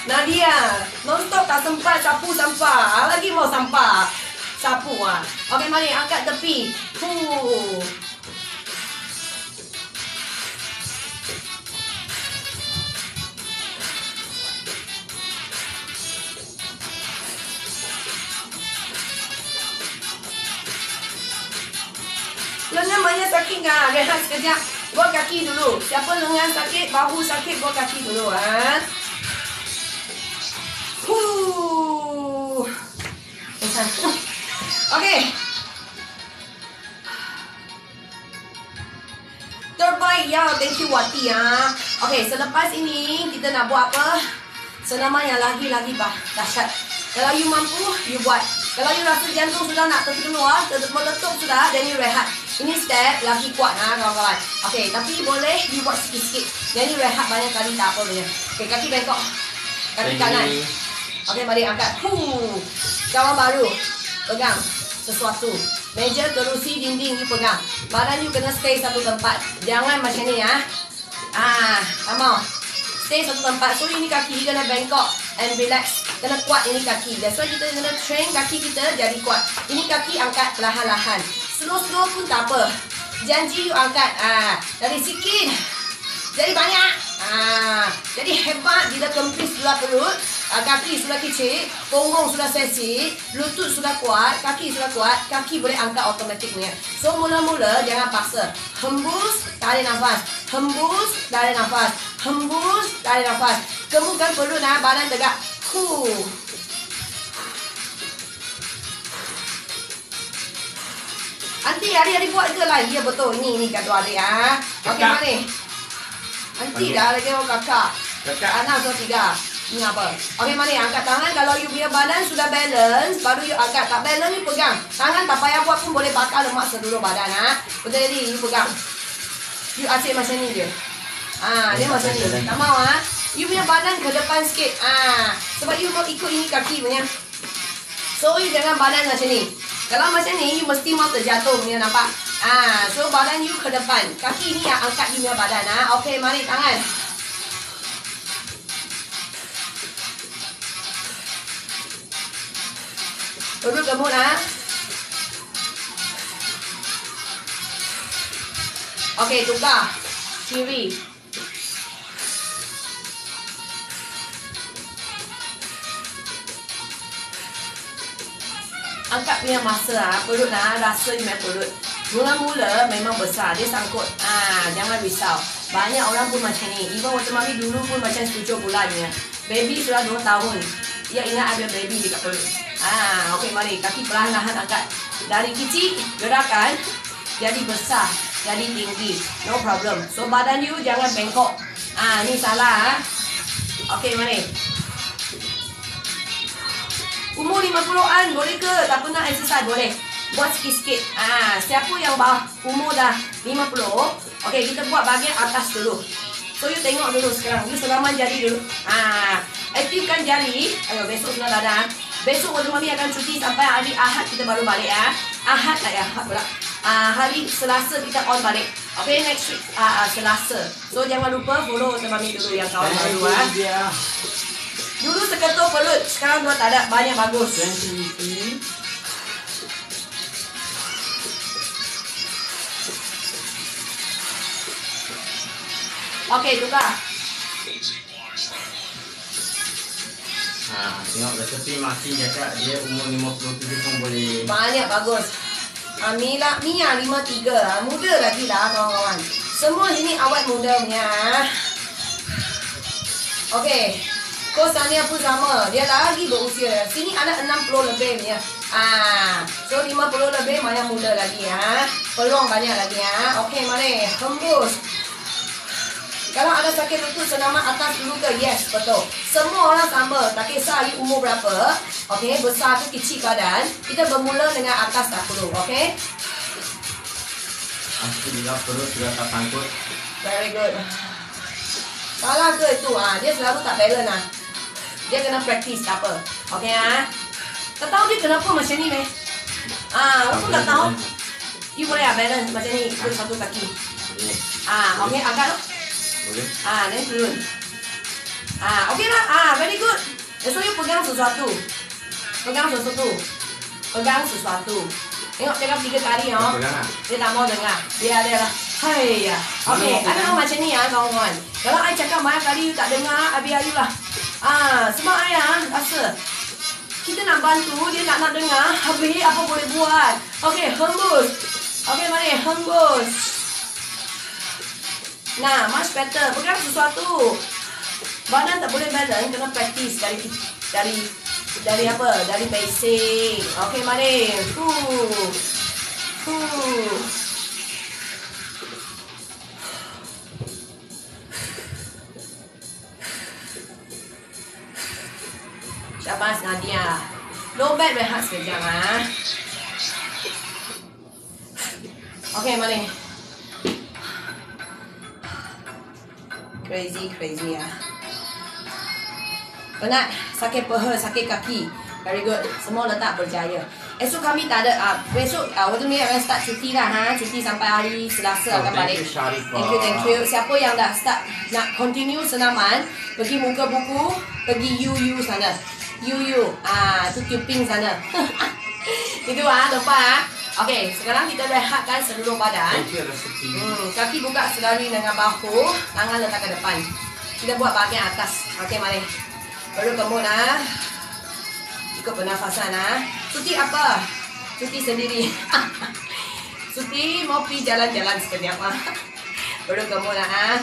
Nadia, non-stop tak sempat sapu sampah. Lagi mau sampah. Sapu ah. Okey, mari angkat tepi. Huh. Rehat sekejap. Buat kaki dulu. Siapa lengan sakit, bahu sakit, buat kaki dulu. Ha? Huh. Okey. Terbaik ya, thank you Wati ya. Okey, selepas ini kita nak buat apa? Senaman yang lagi-lagi bah, dahsyat. Kalau you mampu, you buat. Kalau you rasa jantung sudah nak terkeluar, ter- meletup sudah, then you rehat. Ini step lagi kuat ha, kawan-kawan. Okey, tapi boleh you buat sikit-sikit. Jadi rehat banyak kali tak apa punya. Okey, kaki bengkok. Kaki kanan. Ini Okey, mari angkat. Huh. Kawan baru. Pegang sesuatu. Meja, kerusi, dinding you pegang. Badan you kena stay satu tempat. Jangan macam ni ya. Ah, come on. Stay satu tempat. So ini kaki kena bengkok and relax. Kena kuat ini kaki. That's why kita kena train kaki kita jadi kuat. Ini kaki angkat perlahan-lahan. Slow-slow pun tak apa. Janji you angkat. Ah, dari sikit jadi banyak. Ah, jadi hebat bila kempis sebelah perut, ah, kaki sudah kecil, punggung sudah seksi, lutut sudah kuat, kaki sudah kuat, kaki boleh angkat automatiknya. So mula-mula jangan paksa. Hembus, tarik nafas. Hembus, tarik nafas. Hembus, tarik nafas. Kemukan perut nah, badan tegak. Huh. Nanti hari-hari buat ke lah? Ya betul. Ni ni kat tu adik ah. Okey, mari. Nanti Panggil. dah lagi orang kakak. Kakak. Anak atau tiga. Ni apa? Okey, mari angkat tangan. Kalau you punya badan sudah balance, baru you angkat. Tak balance, you pegang. Tangan tak payah buat pun boleh bakar lemak seluruh badan. Ha? Betul jadi, you pegang. You asyik macam ni je. Ah, dia macam ni. Tak mau ah. You punya badan ke depan sikit. Ah, sebab you mau ikut ini kaki punya. So you jangan badan macam ni. Kalau macam ni, you mesti mau terjatuh punya nampak. Ah, so badan you ke depan. Kaki ni yang angkat you punya badan. Ah. Okay, mari tangan. Perut gemuk ah. Okay, tukar. Kiri. Angkat punya masa ah, perut ah, rasa punya perut. Mula-mula memang besar, dia sangkut. Ah, jangan risau. Banyak orang pun macam ni. Even waktu mami dulu pun macam 7 bulannya. Baby sudah 2 tahun. Dia ingat ada baby dekat perut. Ah, okey mari kaki perlahan-lahan angkat. Dari kecil gerakan jadi besar, jadi tinggi. No problem. So badan you jangan bengkok. Ah, ni salah ah. Okey mari. Umur 50-an boleh ke? Tak pernah exercise boleh. Buat sikit-sikit. Ah, siapa yang bawah umur dah 50, okey kita buat bahagian atas dulu. So you tengok dulu sekarang. You selamat jari dulu. Ah, aktifkan jari. Ayo besok sudah ada. Besok waktu mami akan cuti sampai hari Ahad kita baru balik ya. Ahad tak ya? Ahad pula. Ah, hari Selasa kita on balik. Okay, next week ah, ah, Selasa. So jangan lupa follow waktu mami dulu yang kawan baru ah. Dulu seketul perut, sekarang dua tak ada. Banyak bagus. Okey, tukar. Ha, tengok resepi masih cakap dia umur 57 pun boleh. Banyak bagus. Ah, Mila, Mia 53. Ah, Muda lagi lah kawan-kawan. Semua ini awet muda punya. Okey. Kos Tania pun sama. Dia lagi berusia. Sini ada 60 lebih punya. Ah, so 50 lebih banyak muda lagi ya. Peluang banyak lagi ya. Okey, mari. Hembus. Kalau ada sakit lutut senaman atas dulu ke? Yes, betul. Semua orang sama. Tak kisah you umur berapa. Okey, besar ke kecil badan. Kita bermula dengan atas dahulu. Okey? Alhamdulillah perut sudah tak sangkut. Very good. Salah ke itu? Ah, dia selalu tak balance ah. Dia kena practice tak apa. Okey ah. Tak tahu dia kenapa macam ni meh. Ah, aku pun tak tahu. You boleh ah balance macam ni ikut satu kaki. Ah, okey angkat tu. Boleh. Ah, then turun. Ah, okey lah. Ah, very good. So you pegang sesuatu. Pegang sesuatu. Pegang sesuatu. Tengok cakap tiga kali Kau oh. Dia tak mau dengar. Biar dia lah. Hai ya. Okey, ada mau macam ni ya kawan-kawan. Kalau I cakap banyak kali you tak dengar, I biar you lah. Ah, sebab I ah, rasa kita nak bantu, dia nak nak dengar, habis apa boleh buat. Okey, hembus. Okey, mari hembus. Nah, much better. Pegang sesuatu. Badan tak boleh balance, kena practice dari dari dari apa? Dari basic. Okey, mari. Huh. Huh. Syabas Nadia. No bad rehat sekejap ah. Okay, mari. Crazy, crazy ah. Penat, sakit peha, sakit kaki. Very good. Semua letak berjaya. Esok kami tak ada, uh, besok uh, waktu ni akan start cuti lah ha. Cuti sampai hari Selasa Oh, akan balik. you. Thank you, thank you. Siapa yang dah start nak continue senaman, pergi muka buku, pergi UU sana. UU. Ah, tu tubing sana. Itu ah, depan ah. Okey, sekarang kita rehatkan seluruh badan. Hmm, kaki buka selari dengan bahu, tangan letak ke depan. Kita buat bahagian atas. Okey, mari. Baru gemuk ah. Ikut pernafasan ah. Cuti apa? Cuti sendiri. Cuti mau pergi jalan-jalan sekejap ah. Baru gemuk ah.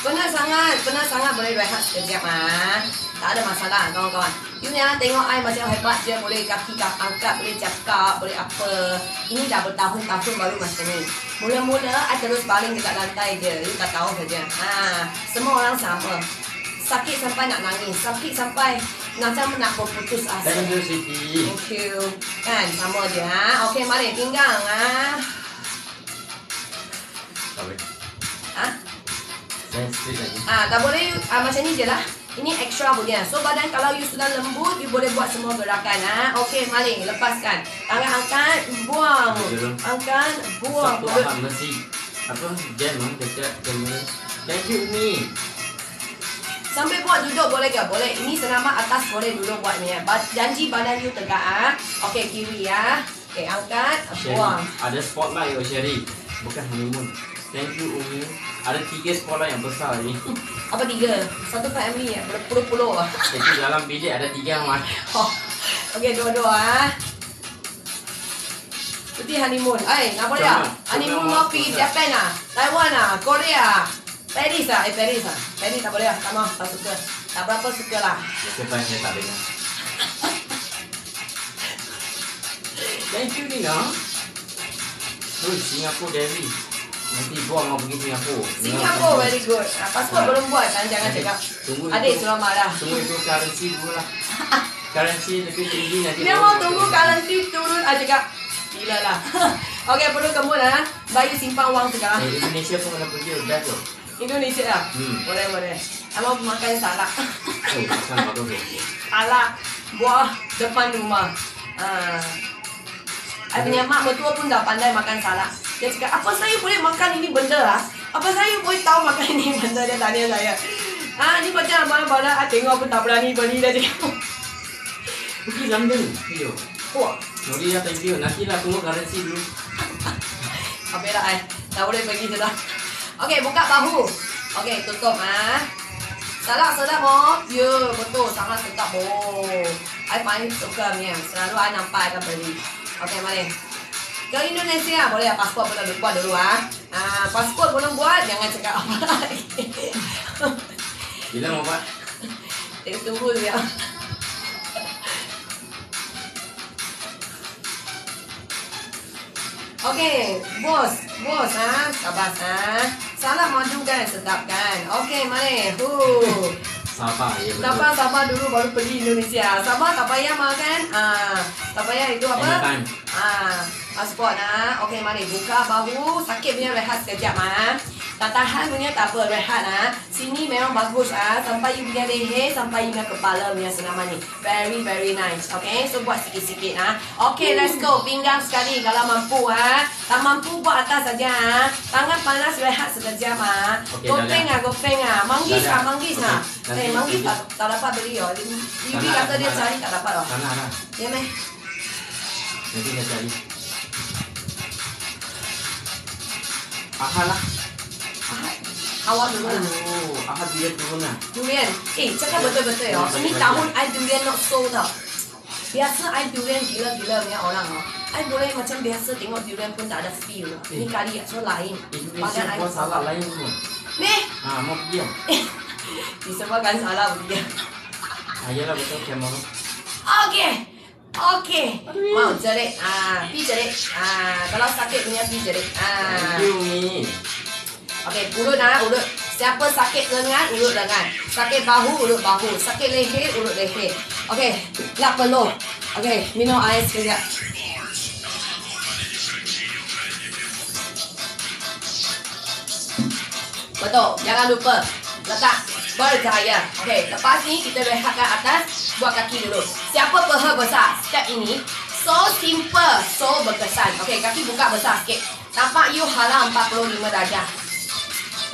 Penat sangat, penat sangat boleh rehat sekejap ah. Tak ada masalah kawan-kawan. You jangan tengok I macam hebat je boleh kaki kak angkat, boleh cakap, boleh apa. Ini dah bertahun-tahun baru macam ni. Mula-mula I terus baling dekat lantai je. You tak tahu saja. Ha, semua orang sama. Sakit sampai nak nangis, sakit sampai macam nak berputus asa. Thank you Siti. Thank you. Kan sama je ha. Okey, mari pinggang ah. Tak boleh. Ha? Saya straight lagi. Ah, tak boleh ah, macam ni je lah. Ini extra punya. So badan kalau you sudah lembut, you boleh buat semua gerakan ah. Okey, mari lepaskan. Tangan angkat, buang. Angkat, buang. Satu ahad mesti. apa jam ah dekat kamera. Thank you Umi. Sambil buat duduk boleh ke? Boleh. Ini senaman atas boleh duduk buat ni. Ba- Janji badan you tegak ah. Okey kiri ya. Okey angkat, Sherry. buang. Ada spotlight oh Sherry. Bukan honeymoon. Thank you Umi. Ada tiga spotlight yang besar ni. Apa tiga? Satu family ya. Berpuluh-puluh. Jadi dalam bilik ada tiga mat. Oh. Okey dua-dua ah. Cuti honeymoon. Eh, nak boleh ah? Jangan. Honeymoon mau pergi Japan ah? Taiwan ah? Korea ah? Paris ah? Eh Paris ah? Paris tak boleh ah? Tak mau, tak suka. Tak berapa suka lah. Yang saya tak dengar? Thank you Nina. Oh, Singapore Devi. Nanti buang mau pergi Singapura. Singapore very good. Ah, pasport belum buat kan? Jangan cakap. Tunggu Adik sudah marah. Tunggu itu currency dulu lah. currency lebih tinggi nanti. Dia mau tunggu currency turun ah cakap. Gila lah. Okey, perlu kamu lah. Bayu simpan wang sekarang. Eh, Indonesia pun kena pergi udah tu. Indonesia lah. Hmm. Boleh, boleh. Makan salak. Oh, makan bagus tu. salak buah depan rumah. Ah. I punya mak mertua pun dah pandai makan salak. Dia cakap, apa saya boleh makan ini benda lah? Apa saya boleh tahu makan ini benda? Dia tanya saya. Ah, ni macam abang-abang lah. Tengok pun tak berani beli dia cakap. Pergi London. Yo. Wah, Sorry ya, thank you. Nanti lah tunggu currency dulu. apa dah eh? Tak boleh pergi sudah. Okey, buka bahu. Okey, tutup ah. Salak sedap oh. Ya, betul. Sangat sedap oh. I paling suka ni. Selalu I nampak I akan beli. Okey, mari. Ke Indonesia boleh ya pasport belum buat dulu ah. Ah, pasport belum buat jangan cakap apa lagi. Bila mau buat? Tengok tunggu dia. Okey, bos, bos ah, sabar ah. Salah madu kan, sedap kan. Okey, mari. Hu. Sabar ya betul. Sabar, sabar dulu baru pergi Indonesia. Sabar tak payah makan. Ah, tak payah itu apa? Anytime. Ah, pasport ah. Okey, mari buka bahu. Sakit punya rehat sekejap ah. Tak tahan punya tak apa, rehat ah. Sini memang bagus ah. Sampai you punya leher, sampai you punya kepala punya senaman ni. Very very nice. Okay, so buat sikit-sikit ah. Okay, let's go. Pinggang sekali kalau mampu ah. Tak mampu buat atas saja ah. Tangan panas rehat sekejap ah. Okey, Gopeng ah, gopeng ah. Manggis ah, manggis ah. Okey, Eh, manggis tak, tak dapat beli oh. Bibi kata dia cari tak dapat oh. Sana lah. Ya meh. Nanti saya cari. Ahal lah. Awak dulu lah. Oh, ahal dia turun lah. Durian. Eh, cakap betul-betul oh. Ya, Ini bagi- tahun I durian not so tau. Biasa I durian gila-gila punya orang oh. I boleh macam biasa tengok durian pun tak ada feel. Ini Eh. kali so lain. Indonesia buat salah lain semua. Meh, Ah, mau pergi lah. disebabkan salah dia. Ah, yalah betul kamera. Okey. Okey. Mau jerit. Ah, pi jerit. Ah, kalau sakit punya pi jerit. Ah. Thank you, Mi. Okey, urut ah, urut. Siapa sakit lengan, urut lengan. Sakit bahu, urut bahu. Sakit leher, urut leher. Okey, lap peluh. Okey, minum air sekejap. Betul, jangan lupa letak berjaya. Okey, lepas ni kita rehatkan atas, buat kaki dulu. Siapa peha besar? Step ini so simple, so berkesan. Okey, kaki buka besar sikit. Nampak you halang 45 darjah.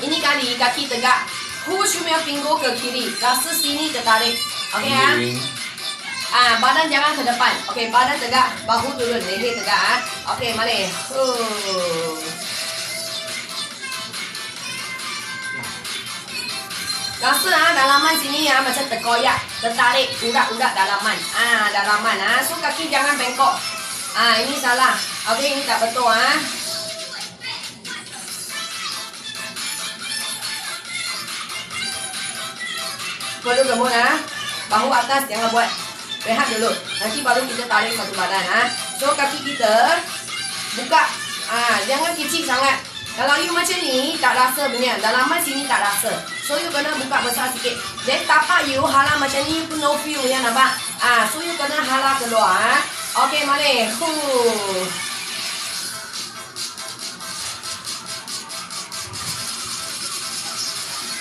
Ini kali kaki tegak. Push punya pinggul ke kiri. Rasa sini tertarik. Okey ya. Ah, badan jangan ke depan. Okey, badan tegak, bahu turun, leher tegak ah. Okey, mari. Huh. Rasa ah dalaman sini ah macam terkoyak, tertarik urat-urat dalaman. Ah, dalaman ah. So kaki jangan bengkok. Ah, ini salah. Okey, ini tak betul ah. Perlu gemuk ah. Bahu atas jangan buat. Rehat dulu. Nanti baru kita tarik satu badan ah. So kaki kita buka. Ah, jangan kecil sangat. Kalau you macam ni tak rasa punya. Dalaman sini tak rasa. So you kena buka besar sikit. Then tapak you halang macam ni pun no feel ya nampak. Ah, so you kena halang keluar ah. Okey, mari. Huh.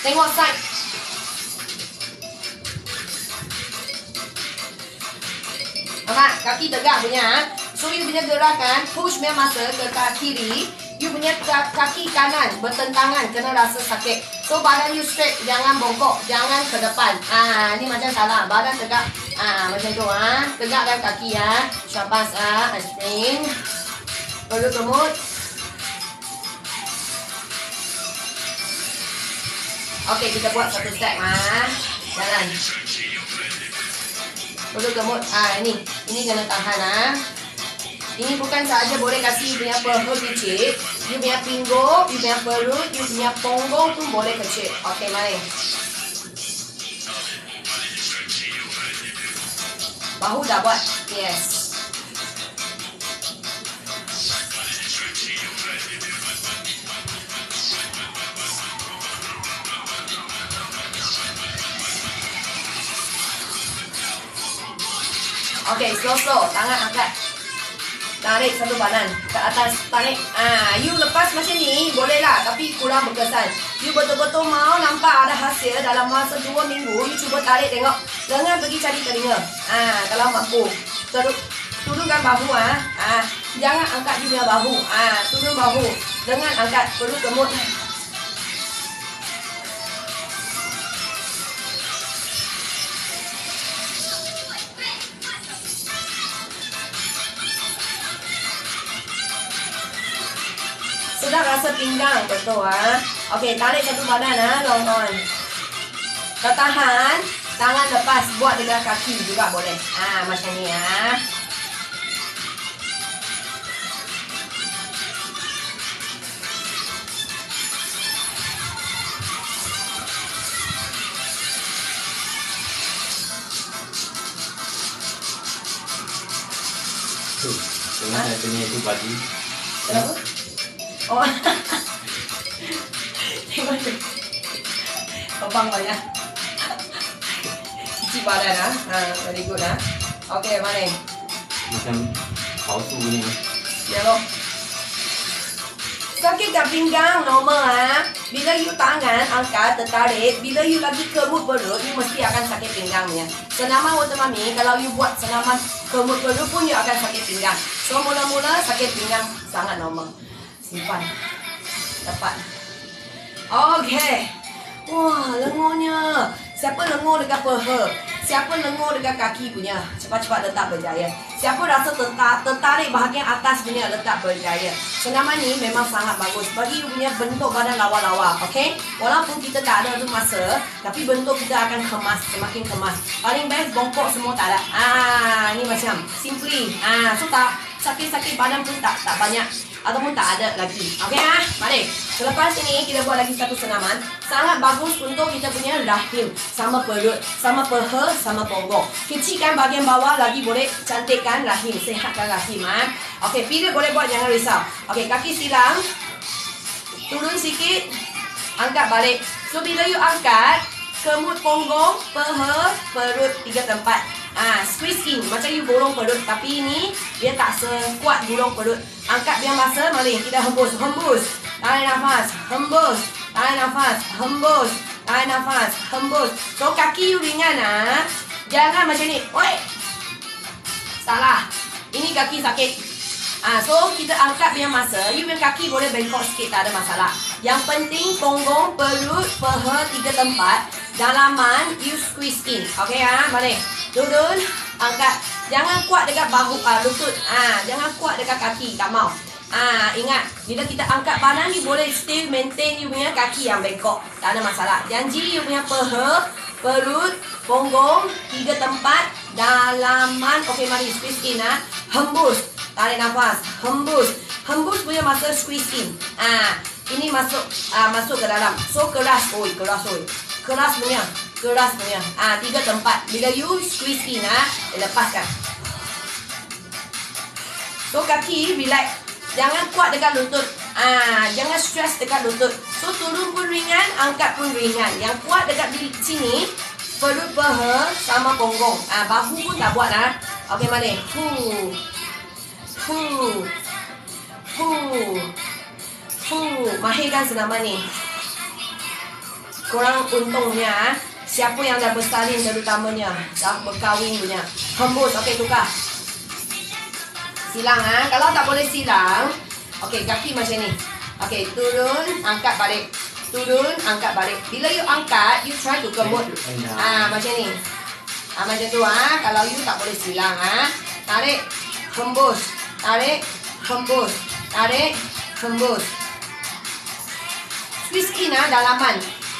Tengok side. Nampak? Kaki tegak punya. ah. So, you punya gerakan push punya masa ke kaki kiri. You punya kaki kanan bertentangan kena rasa sakit. So badan you straight, jangan bongkok, jangan ke depan. Ah, ni macam salah. Badan tegak. Ah, macam tu ah. Tegakkan kaki ya. Syabas ah, spring. Perut kemut. Okey, kita buat satu step ah. Jalan. Perut kemut. Ah, ini. Ini kena tahan ah. Ini bukan saja boleh kasih punya perut kecil. You punya pinggul, you punya perut, you punya punggung pun boleh kecil. Okey, mari. Bahu dah buat. Yes. Okey, slow-slow. Tangan angkat. Tarik satu badan ke atas Tarik. Ah, You lepas macam ni Boleh lah Tapi kurang berkesan. You betul-betul mau nampak ada hasil Dalam masa dua minggu You cuba tarik tengok. Lengan pergi cari telinga. Ah, Kalau mampu. Terus Turunkan bahu ah. ah. Jangan angkat punya bahu. Ah, Turun bahu. Lengan angkat Perut kemut Sudah rasa pinggang betul ah. Okey, tarik satu badan ah, long on. Tertahan, tangan lepas buat dengan kaki juga boleh. Ah, macam ni ah. Tu, tengah saya tanya itu pagi. Kenapa? Oh. Tengok. Topang banyak. Cici badan ah. Ha, very good ah. Okey, mari. Macam palsu ni. Ya lo. Sakit tak pinggang normal ah. Bila you tangan angkat tertarik, bila you lagi kemut perut, you mesti akan sakit pinggangnya. Senaman water mami, kalau you buat senaman kemut perut pun you akan sakit pinggang. So mula-mula sakit pinggang sangat normal simpan. Dapat. Okey. Wah lengunya siapa lengur dekat peha? Siapa lengur dekat kaki punya? Cepat-cepat letak berjaya. Siapa rasa tertar, tertarik bahagian atas punya letak berjaya. Senaman ni memang sangat bagus bagi you punya bentuk badan lawa-lawa okey? Walaupun kita tak ada tu masa tapi bentuk kita akan kemas semakin kemas. Paling best bongkok semua tak ada. Ah ni macam simply. Ah so tak sakit-sakit badan pun tak tak banyak ataupun tak ada lagi. Okey ah, mari. Selepas ini kita buat lagi satu senaman. Sangat bagus untuk kita punya rahim sama perut, sama peha, sama punggung. Kecilkan bahagian bawah lagi boleh cantikkan rahim, sehatkan rahim ah. Okey, pilih boleh buat jangan risau. Okey, kaki silang. Turun sikit. Angkat balik. So bila you angkat, kemut punggung, peha, perut tiga tempat. Ah, squeeze in macam you borong perut tapi ini dia tak sekuat borong perut. Angkat biar masa, mari kita hembus, hembus. Tarik nafas, hembus. Tarik nafas, hembus. Tarik nafas, hembus. So kaki you ringan ah. Jangan macam ni. Oi. Salah. Ini kaki sakit. Ah, so kita angkat biar masa. You punya kaki boleh bengkok sikit tak ada masalah. Yang penting punggung, perut, peha tiga tempat. Dalaman you squeeze in. Okay ah, balik. Turun, angkat. Jangan kuat dekat bahu ah, lutut. Ah, jangan kuat dekat kaki, tak mau. Ah, ingat, bila kita angkat badan ni boleh still maintain you punya kaki yang bengkok. Tak ada masalah. Janji you punya peha, perut, punggung, tiga tempat, dalaman. Okey, mari squeeze in ah. Hembus. Tarik nafas. Hembus. Hembus punya masa squeeze in. Ah, ini masuk ah, masuk ke dalam. So keras, oi, keras oi. Keras punya keras punya. Ah, tiga tempat. Bila you squeeze in ah, lepaskan. So kaki relax. Jangan kuat dekat lutut. Ah, jangan stress dekat lutut. So turun pun ringan, angkat pun ringan. Yang kuat dekat di sini perut peha sama punggung. Ah, bahu pun tak buat ah. Okey, mari. Hu. Hu. Hu. Hu. Mahirkan senaman ni. Kurang untungnya ah. Siapa yang dah bersalin terutamanya Dah berkahwin punya Hembus, okey tukar Silang ah. Kalau tak boleh silang Okey, kaki macam ni. Okey, turun, angkat balik. Turun, angkat balik. Bila you angkat, you try to kemut. Ah, macam ni. Ah, macam tu ah. Kalau you tak boleh silang ah. Tarik, hembus. Tarik, hembus. Tarik, hembus. Squeeze in ah, dalaman.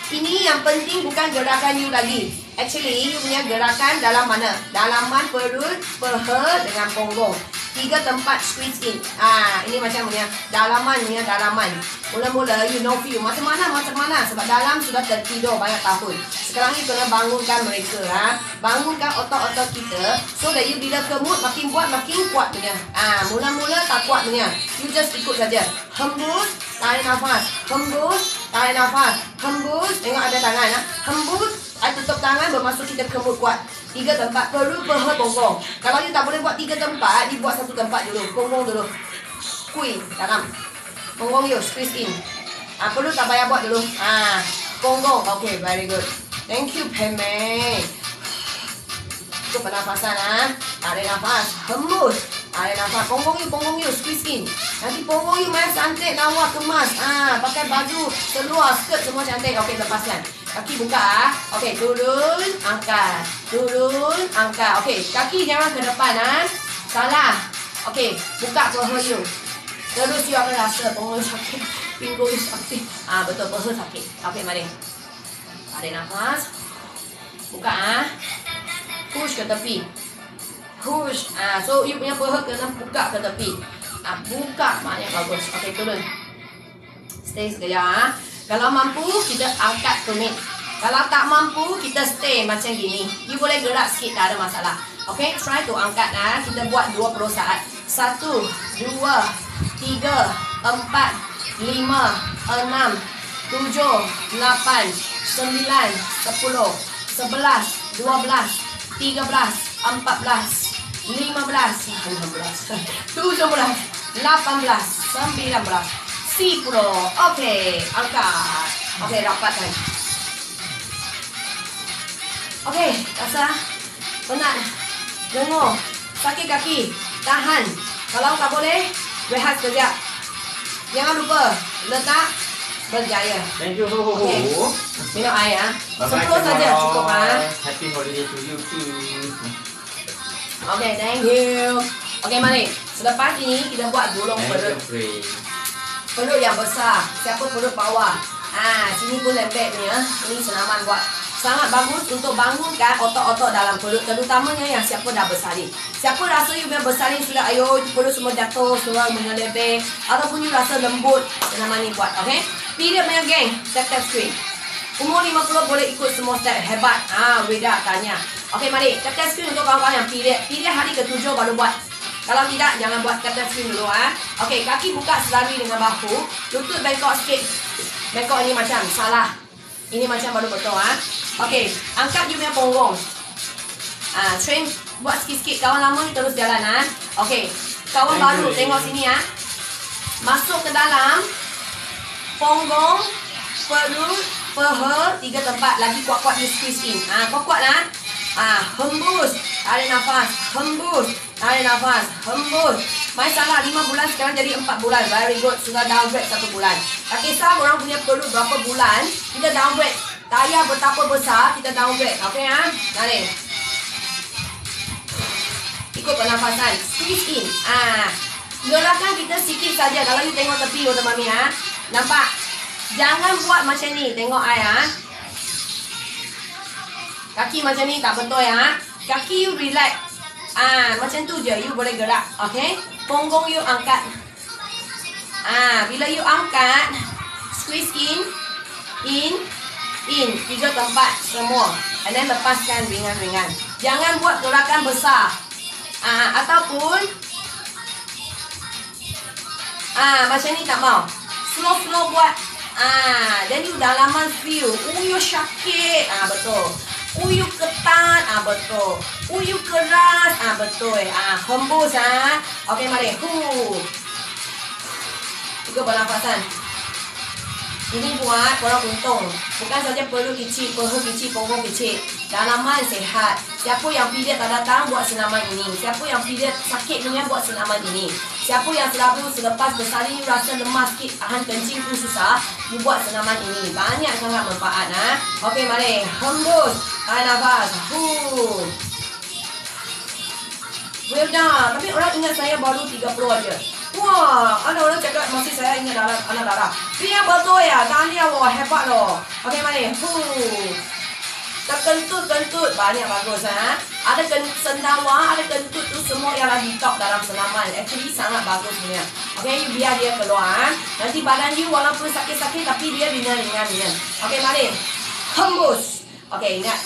Ini yang penting bukan gerakan you lagi. Actually, you punya gerakan dalam mana? Dalaman perut, peha dengan punggung tiga tempat squeeze in. Ah, ini macam punya dalaman punya dalaman. Mula-mula you know feel macam mana macam mana sebab dalam sudah tertidur banyak tahun. Sekarang ni kena bangunkan mereka ha. Bangunkan otot-otot kita so that you bila kemut makin buat makin kuat punya. Ah, mula-mula tak kuat punya. You just ikut saja. Hembus, tarik nafas. Hembus, tarik nafas. Hembus, tengok ada tangan ha. Hembus, I tutup tangan bermaksud kita kemut kuat. Tiga tempat perlu peha punggung. Kalau you tak boleh buat tiga tempat, you buat satu tempat dulu. Punggung dulu. Kui dalam. Punggung you squeeze in. Ah perlu tak payah buat dulu. Ah punggung. Okay, very good. Thank you, Peme. Itu pernafasan ah. Tarik nafas. Hembus. Tarik nafas. Punggung you, punggung you squeeze in. Nanti punggung you main cantik, lawa, kemas. Ah, pakai baju seluar, skirt semua cantik. Okay, lepaskan. Kaki buka ah. Okey, turun, angkat. Turun, angkat. Okey, kaki jangan ke depan ah. Salah. Okey, buka peha you. Terus you akan rasa peha sakit. Pinggul you sakit. Ah, betul peha sakit. Okey, mari. Tarik nafas. Buka ah. Push ke tepi. Push. Ah, so you punya peha kena buka ke tepi. Ah, buka banyak bagus. Okey, turun. Stay sekejap ah. Kalau mampu, kita angkat tumit. Kalau tak mampu, kita stay macam gini. You boleh gerak sikit, tak ada masalah. Okay, try to angkat. Nah. Kita buat 20 saat. Satu, dua, tiga, empat, lima, enam, tujuh, lapan, sembilan, sepuluh, sebelas, dua belas, tiga belas, empat belas, lima belas, enam belas, tujuh belas, lapan belas, sembilan belas, Sipro. Okey, angkat. Okey, rapatkan. Okey, rasa penat. Dengar. Sakit kaki. Tahan. Kalau tak boleh, rehat sekejap. Jangan lupa, letak berjaya. Thank you. Okay. Minum air ah. Bye-bye Sepuluh saja cukup ah. Happy holiday to you too. Okay, thank you. Okay, mari. Selepas ini kita buat gulung Thank perut. Perut yang besar. Siapa perut bawah? Ah, sini pun lembek ni ya. Ini senaman buat. Sangat bagus untuk bangunkan otot-otot dalam perut terutamanya yang siapa dah bersalin. Siapa rasa you punya bersalin sudah ayo perut semua jatuh, semua menyelebeh ataupun you rasa lembut, senaman ni buat, okey? Period punya geng, step-step screen. Umur 50 boleh ikut semua step hebat. Ah, Weda tanya. Okey, mari. Step-step screen untuk kawan-kawan yang period. Period hari ke-7 baru buat. Kalau tidak, jangan buat step-step screen dulu ah. Okey, kaki buka selari dengan bahu. Lutut bengkok sikit. Bengkok ni macam salah. Ini macam baru betul ah. Okey, angkat you punya punggung. Ah, train buat sikit-sikit. Kawan lama ni terus jalan ah. Okey. Kawan baru tengok sini ah. Masuk ke dalam punggung, perut, peha, tiga tempat lagi kuat-kuat you squeeze in. Ah, kuat-kuat lah. Ah, hembus. Tarik nafas. Hembus. Tarik nafas. Hembus. Main salah 5 bulan sekarang jadi 4 bulan. Very good. Sudah downgrade 1 bulan. Tak kisah orang punya perut berapa bulan, kita downgrade. Payah betapa besar, kita downgrade. Okay ah? Mari. Ikut pernafasan. Squeeze in. Ah. Gerakan kita sikit saja. Kalau you tengok tepi, Wata Mami ah. Nampak? Jangan buat macam ni. Tengok I ah. Kaki macam ni tak betul ya. Kaki you relax. Ah, macam tu je you boleh gerak. Okay? Punggung you angkat. Ah, bila you angkat, squeeze in, in, in. Tiga tempat semua. And then lepaskan ringan-ringan. Jangan buat gerakan besar. Ah, ataupun ah macam ni tak mau. Slow-slow buat. Ah, then you dalaman feel. Oh, you sakit. Ah, betul. Uyu ketat, ah betul. Uyu keras, ah betul. Ah hembus ah. Okey mari. Hu. Ikut pernafasan. Ini buat korang untung. Bukan saja perlu kecil, perlu kecil, punggung kecil. Dalaman sehat. Siapa yang period tak datang, buat senaman ini. Siapa yang period sakit punya, buat senaman ini. Siapa yang selalu selepas bersalin, rasa lemas sikit, tahan kencing pun susah, you buat senaman ini. Banyak sangat manfaat. Ha? Okey, mari. Hembus. Tahan nafas. Huh. Well dah. Tapi orang ingat saya baru 30 aja. Wah, ada orang cakap masih saya ingat anak darah. Dia betul ya, tahniah wah hebat loh. Okey, mari. Huh. Terkentut-kentut banyak bagus ha. Ada sendawa, ada kentut tu semua ialah detox dalam senaman. Actually sangat bagus punya. Okay, you biar dia keluar. Ha? Nanti badan you walaupun sakit-sakit tapi dia ringan-ringan. Okay, mari. Hembus. Okay, ingat.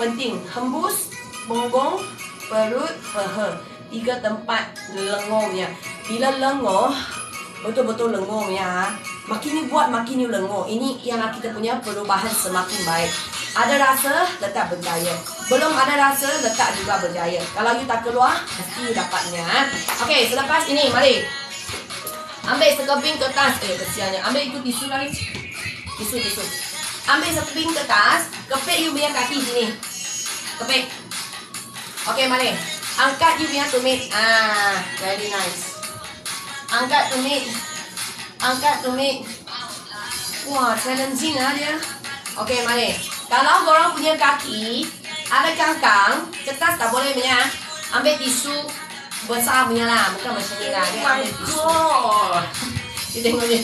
Penting. Hembus, punggung, perut, peha. Tiga tempat lengongnya. Bila lengoh, betul-betul lengongnya. Ha? Makin you buat, makin you lengoh. Ini yang kita punya perubahan semakin baik. Ada rasa, letak berjaya. Belum ada rasa, letak juga berjaya. Kalau you tak keluar, mesti dapatnya. Okey, selepas ini, mari. Ambil sekeping kertas. Eh, kesiannya. Ambil itu tisu lagi. Tisu, tisu. Ambil sekeping kertas. Kepek you punya kaki sini. Kepek. Okey, mari. Angkat you punya tumit. Ah, very nice. Angkat tumit. Angkat tumit. Wah, challenging lah dia. Okey, mari. Kalau korang punya kaki ada kangkang, kertas tak boleh punya. Ambil tisu besar punya lah, bukan macam ni lah. Dia ambil tisu. Dia tengok dia.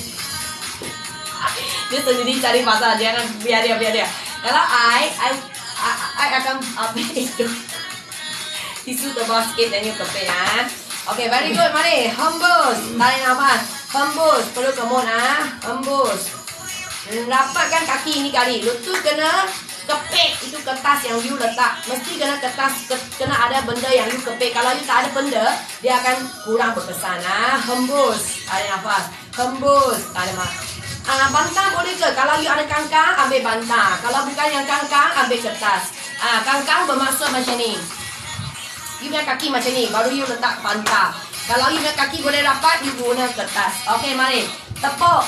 Dia sendiri cari pasal, jangan biar dia, biar dia. Kalau I, I, I, I akan ambil itu. Tisu tebal sikit dan you kepek ya. Okay, very good. Mari, hembus. Tarik nafas. Hembus. Perlu kemud ah. Hembus. Rapatkan kaki ini kali. Lutut kena kepek itu kertas yang you letak. Mesti kena kertas ke, kena ada benda yang you kepek. Kalau you tak ada benda, dia akan kurang berkesan. Ah, hembus. Tarik nafas. Hembus. Tarik nafas. Ah, bantah boleh ke? Kalau you ada kangkang, ambil bantah. Kalau bukan yang kangkang, ambil kertas. Ah, kangkang bermaksud macam ni. You punya kaki macam ni, baru you letak bantah. Kalau you punya kaki boleh rapat, you guna kertas. Okey, mari. Tepuk.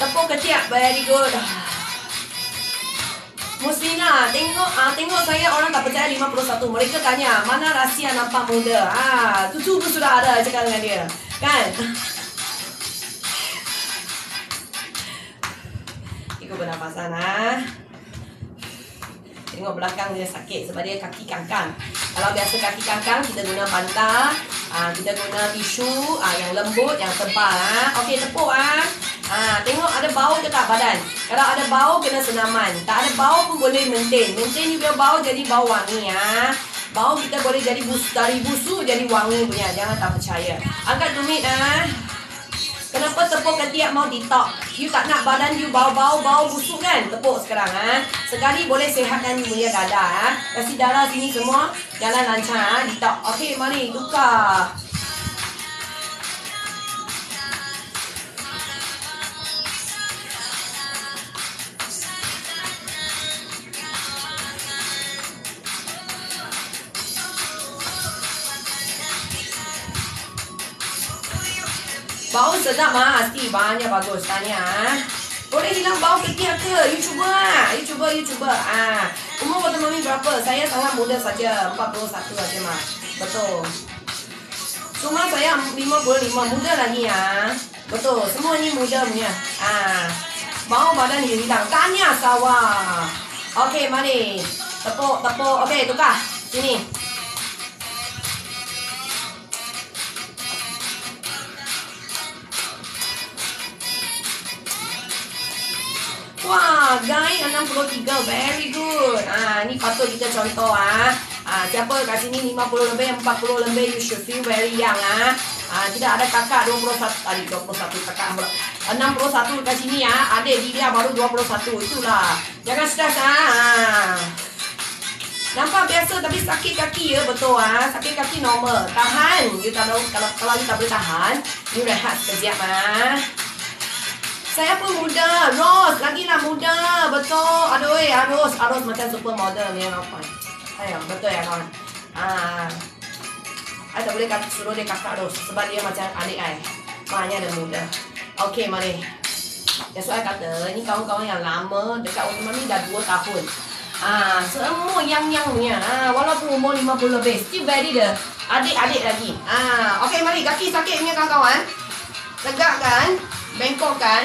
Tepuk ketiak. Very good. Musina, tengok ah tengok saya orang tak percaya 51. Mereka tanya, mana rahsia nampak muda? Ah, cucu pun sudah ada cakap dengan dia. Kan? Ikut bernafasan ah. Tengok belakang dia sakit sebab dia kaki kangkang. Kalau biasa kaki kangkang, kita guna bantal. Ah, kita guna tisu ah, yang lembut, yang tebal. Ah. Okey, tepuk. Ah. Ha, tengok ada bau ke tak badan? Kalau ada bau kena senaman. Tak ada bau pun boleh maintain. Maintain juga bau jadi bau wangi ya. Bau kita boleh jadi bus dari busu jadi wangi punya. Jangan tak percaya. Angkat tumit ah. Kenapa tepuk ketiak mau ditok? You tak nak badan you bau-bau bau busuk kan? Tepuk sekarang ah. Sekali boleh sehatkan you punya dada ah. Kasih darah sini semua jalan lancar ah. Ditok. Okey, mari tukar. Bau sedap ah, Asti banyak bagus tanya. Ah. Boleh hilang bau ketiak ke? You cuba ah. You cuba, you cuba. Ah. Umur kata mami berapa? Saya sangat muda saja, 41 saja mah. Betul. Cuma saya 55 muda lagi ya. Betul, semua ni muda punya. Ah. Bau badan hilang. Tanya sawah. Okey, mari. Tepuk, tepuk. Okey, tukar. Sini. Wah, guys 63. Very good. Ah, ni patut kita contoh ah. Ah, siapa kat sini 50 lebih, 40 lebih, you should feel very young ah. Ah, tidak ada kakak 21 tadi 21 kakak 61 kat sini. Ah. Adik dia baru 21. Itulah. Jangan stress ah. Nampak biasa tapi sakit kaki ya betul ah. Sakit kaki normal. Tahan. You tak tahu kalau kalau you tak boleh tahan, you rehat sekejap ah. Saya pun muda. Rose, lagi lah muda. Betul. Aduh, ya Rose. Rose macam supermodel ni. Apa? Ayo, betul ya kawan. Ah. Saya tak boleh suruh dia kakak Rose. Sebab dia macam adik saya. Maknanya dia muda. Okey, mari. That's why I kata, ni kawan-kawan yang lama dekat Ultimate ni dah 2 tahun. Ah, semua yang-yang punya. Ah, walaupun umur 50 lebih, still very the adik-adik lagi. Ah, okey mari kaki sakit punya kawan-kawan. Tegakkan, bengkokkan.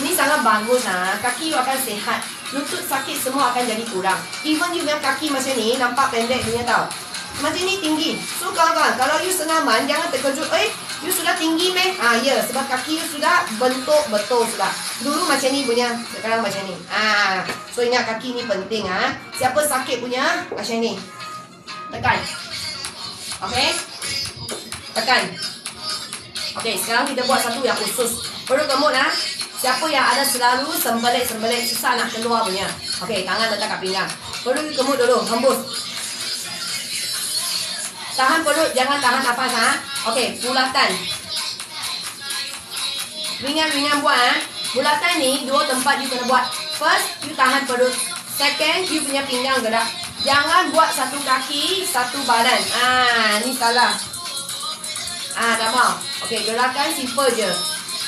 Ini sangat bagus ah. Kaki you akan sihat. Lutut sakit semua akan jadi kurang. Even you punya kaki macam ni nampak pendek punya tau. Macam ni tinggi. So kawan-kawan, kalau you senaman jangan terkejut. Eh, you sudah tinggi meh? Ah, ya, sebab kaki you sudah bentuk betul sudah. Dulu macam ni punya, sekarang macam ni. Ah, so ingat kaki ni penting ah. Siapa sakit punya macam ni. Tekan. Okey. Tekan. Okey, sekarang kita buat satu yang khusus. Perut kemut ah. Siapa yang ada selalu sembelit-sembelit susah nak keluar punya. Okey, tangan letak kat pinggang. Perut kemut dulu, hembus. Tahan perut, jangan tahan nafas ha. Okey, bulatan. Ringan-ringan buat ha. Bulatan ni dua tempat you kena buat. First, you tahan perut. Second, you punya pinggang gerak. Jangan buat satu kaki, satu badan. Ah, ni salah. Ah, dah mau. Okey, gerakan simple je.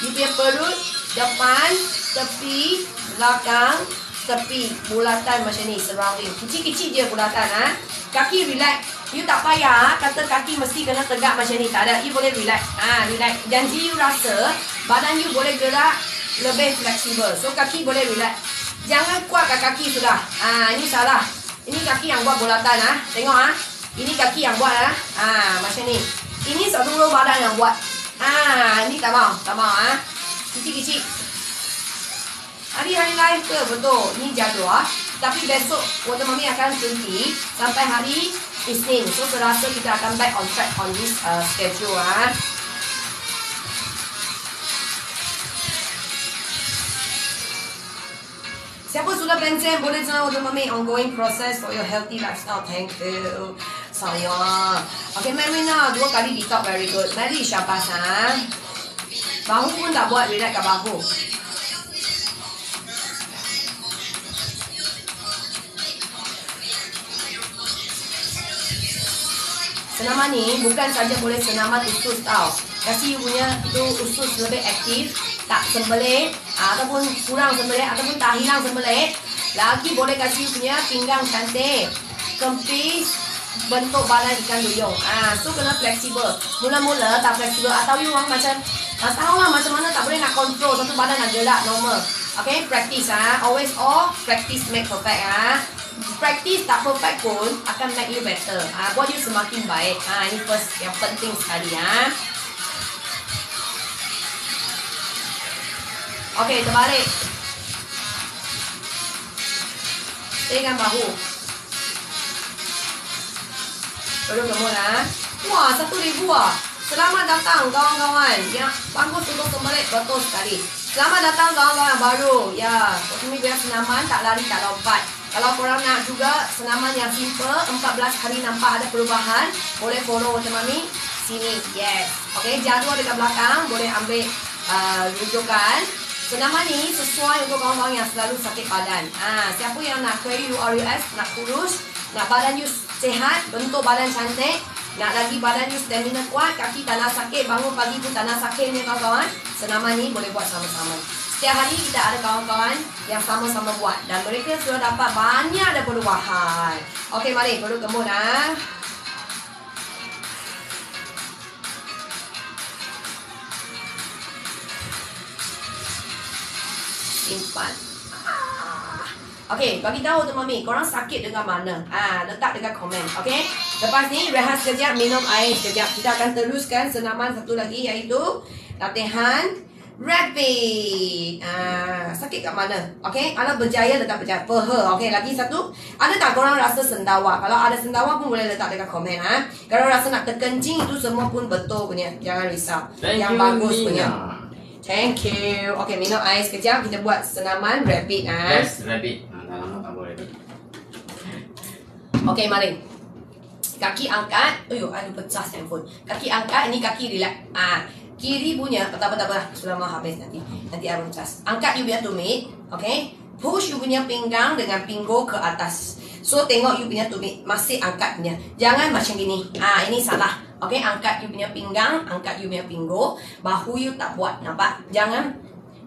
You punya perut, depan, tepi, belakang, tepi. Bulatan macam ni, surrounding. Kecil-kecil je bulatan ha. Kaki relax. You tak payah kata kaki mesti kena tegak macam ni. Tak ada. You boleh relax. Ah, relax. Janji you rasa badan you boleh gerak lebih fleksibel. So kaki boleh relax. Jangan kuatkan kaki sudah. Ah, ini salah. Ini kaki yang buat bulatan ah. Tengok ah. Ini kaki yang buat ah. Ah, macam ni. Ini seluruh badan yang buat. Ah, ini tak mau, tak mau ah. Kecil-kecil. Hari-hari lain ke? Betul. Ini jadual. Tapi besok Water Mami akan berhenti sampai hari Isnin. So, saya rasa kita akan back on track on this uh, schedule. Ah. Siapa sudah pension boleh join Water Mami ongoing process for your healthy lifestyle. Thank you. Saya. Okay, Marina. Dua kali detox very good. Mari Syabas. Ha? Bahu pun tak buat relax kat bahu. Senaman ni bukan saja boleh senaman usus tau. Kasi you punya itu usus lebih aktif, tak sembelit ataupun kurang sembelit ataupun tak hilang sembelit. Lagi boleh kasi you punya pinggang cantik, kempis, bentuk badan ikan duyung. Ah, so kena fleksibel. Mula-mula tak fleksibel atau you orang macam tak tahu lah macam mana tak boleh nak control satu badan nak gerak normal. Okay, practice ah. Always all practice make perfect ah practice tak perfect pun akan make you better. Ah, buat you semakin baik. Ah, ini first yang penting sekali ah. Okey, terbalik. Tekan bahu. Perlu kamu lah. Wah, satu ribu ah. Selamat datang kawan-kawan. Ya, bagus untuk terbalik betul sekali. Selamat datang kawan-kawan baru. Ya, kami biar senaman tak lari tak lompat. Kalau korang nak juga senaman yang simple 14 hari nampak ada perubahan Boleh follow Water Mami Sini, yes Okay, jadual dekat belakang Boleh ambil uh, rujukan Senaman ni sesuai untuk kawan-kawan yang selalu sakit badan ha, Siapa yang nak query URUS Nak kurus Nak badan you sehat Bentuk badan cantik nak lagi badan you stamina kuat Kaki tak nak sakit Bangun pagi pun tak nak sakit ni kawan-kawan Senaman ni boleh buat sama-sama Setiap hari kita ada kawan-kawan yang sama-sama buat dan mereka sudah dapat banyak ada perubahan. Okey, mari perlu kemud ah. Simpan. Okey, bagi tahu tu mami, korang sakit dengan mana? Ah, letak dekat komen, okey? Lepas ni rehat sekejap, minum air sekejap. Kita akan teruskan senaman satu lagi iaitu latihan Rapid. Ah, sakit kat mana? Okey, kalau berjaya letak berjaya. Peha. Okey, lagi satu. Ada tak korang rasa sendawa? Kalau ada sendawa pun boleh letak dekat komen ah. Kalau rasa nak terkencing itu semua pun betul punya. Jangan risau. Thank Yang you, bagus Nina. punya. Thank you. Okey, minum air sekejap. Kita buat senaman rapid ah. Yes, rabbit. Ha, dah lama tak boleh. Okey, mari. Kaki angkat. Ayuh, ada pecah handphone. Kaki angkat, ini kaki relax. Ah, kiri punya, tak apa tak apa. Sudah mau habis nanti. Nanti will cas. Angkat you punya tumit. Okey. Push you punya pinggang dengan pinggul ke atas. So tengok you punya tumit masih angkat punya. Jangan macam gini. Ah ini salah. Okay, angkat you punya pinggang, angkat you punya pinggul. Bahu you tak buat. Nampak? Jangan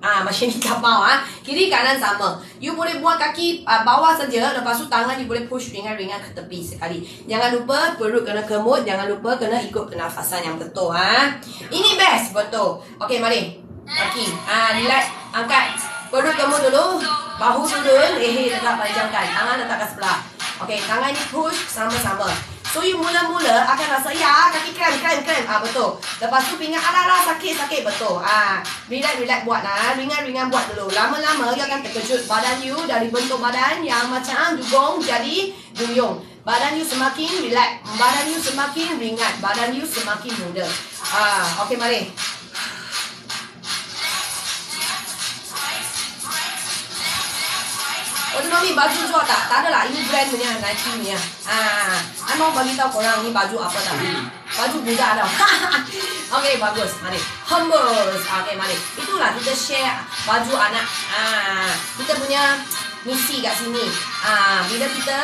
Ah, macam ni tak mau ah. Kiri kanan sama. You boleh buat kaki uh, bawah saja, lepas tu tangan you boleh push ringan-ringan ke tepi sekali. Jangan lupa perut kena kemut, jangan lupa kena ikut pernafasan yang betul ah. Ini best betul. Okey, mari. Kaki. Ah, relax, angkat. Perut kemut dulu. Bahu turun, leher tetap panjangkan. Tangan letak ke sebelah. Okey, tangan ni push sama-sama. So you mula-mula akan rasa ya kaki krem krem krem ah betul. Lepas tu pinggang ala ala sakit sakit betul. Ah relax relax buat lah ringan ringan buat dulu. Lama-lama you akan terkejut badan you dari bentuk badan yang macam dugong jadi duyung. Badan you semakin relax, badan you semakin ringan, badan you semakin muda. Ah okey mari. Oh, mami baju jual tak? Tak ada lah. Ini brand punya Nike punya. Ah, I mau bagi tahu korang ni baju apa tak? Baju budak dah. okay, bagus. Mari. Humble. Okay, mari. Itulah kita share baju anak. Ah, kita punya misi kat sini. Ah, bila kita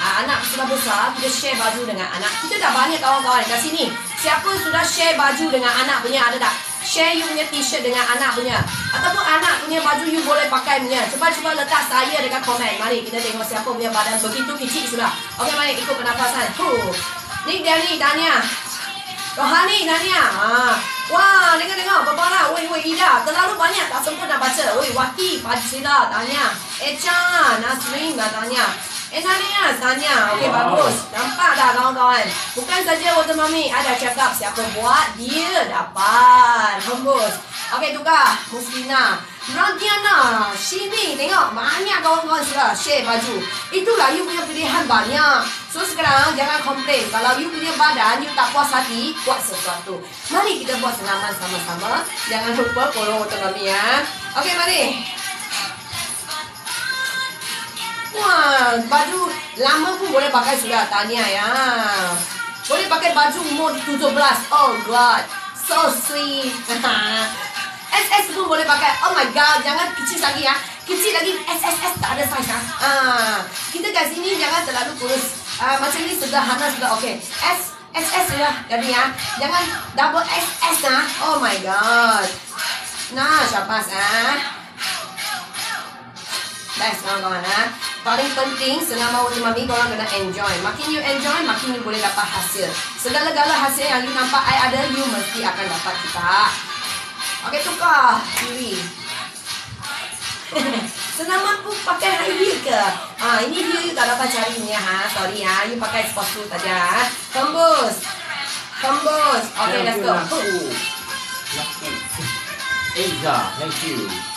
ah, anak sudah besar, kita share baju dengan anak. Kita dah banyak kawan-kawan kat sini. Siapa sudah share baju dengan anak punya ada tak? Share you punya t-shirt dengan anak punya. Ataupun anak punya baju you boleh pakai punya. Cuba-cuba letak saya dekat komen. Mari kita tengok siapa punya badan begitu kecil sudah Okey mari ikut pernafasan. Huh. Ni dia ni Dania. Rohani Dania. Ha. Wah tengok-tengok. Bapala Woi woi Ida Terlalu banyak tak sempat nak baca. Woi Wati Pajila Dania. Echa Nasrin Dania Eh tanya, tanya. Okey wow. bagus. Nampak dah kawan-kawan. Bukan saja water mami ada cakap siapa buat, dia dapat. Bagus. Okey tukar. Muslina. Radiana. Sini tengok. Banyak kawan-kawan sudah share baju. Itulah you punya pilihan banyak. So sekarang jangan komplain. Kalau you punya badan, you tak puas hati, buat sesuatu. Mari kita buat senaman sama-sama. Jangan lupa follow water mami ya. Okey mari. Wah, baju lama pun boleh pakai sudah tanya ya. Boleh pakai baju umur 17. Oh god. So sweet. SS pun boleh pakai. Oh my god, jangan kecil lagi ya. Kecil lagi SSS tak ada size ya. Ah, kita kat sini jangan terlalu kurus. Ah, macam ni sederhana sudah okey. S SS sudah jadi ya. Jangan double SS ah. Oh my god. Nah, syapas ah. Best kawan-kawan ah paling penting selama waktu mami korang kena enjoy. Makin you enjoy, makin you boleh dapat hasil. Segala-gala hasil yang you nampak I ada, you mesti akan dapat kita. Okey, tukar. Kiri. Senaman pun pakai high heel ke? Ah, ini heel you tak dapat cari ni ha. Sorry ya, you pakai sport shoe saja. Tembus. Tembus. Okey, let's go. Eiza, thank you.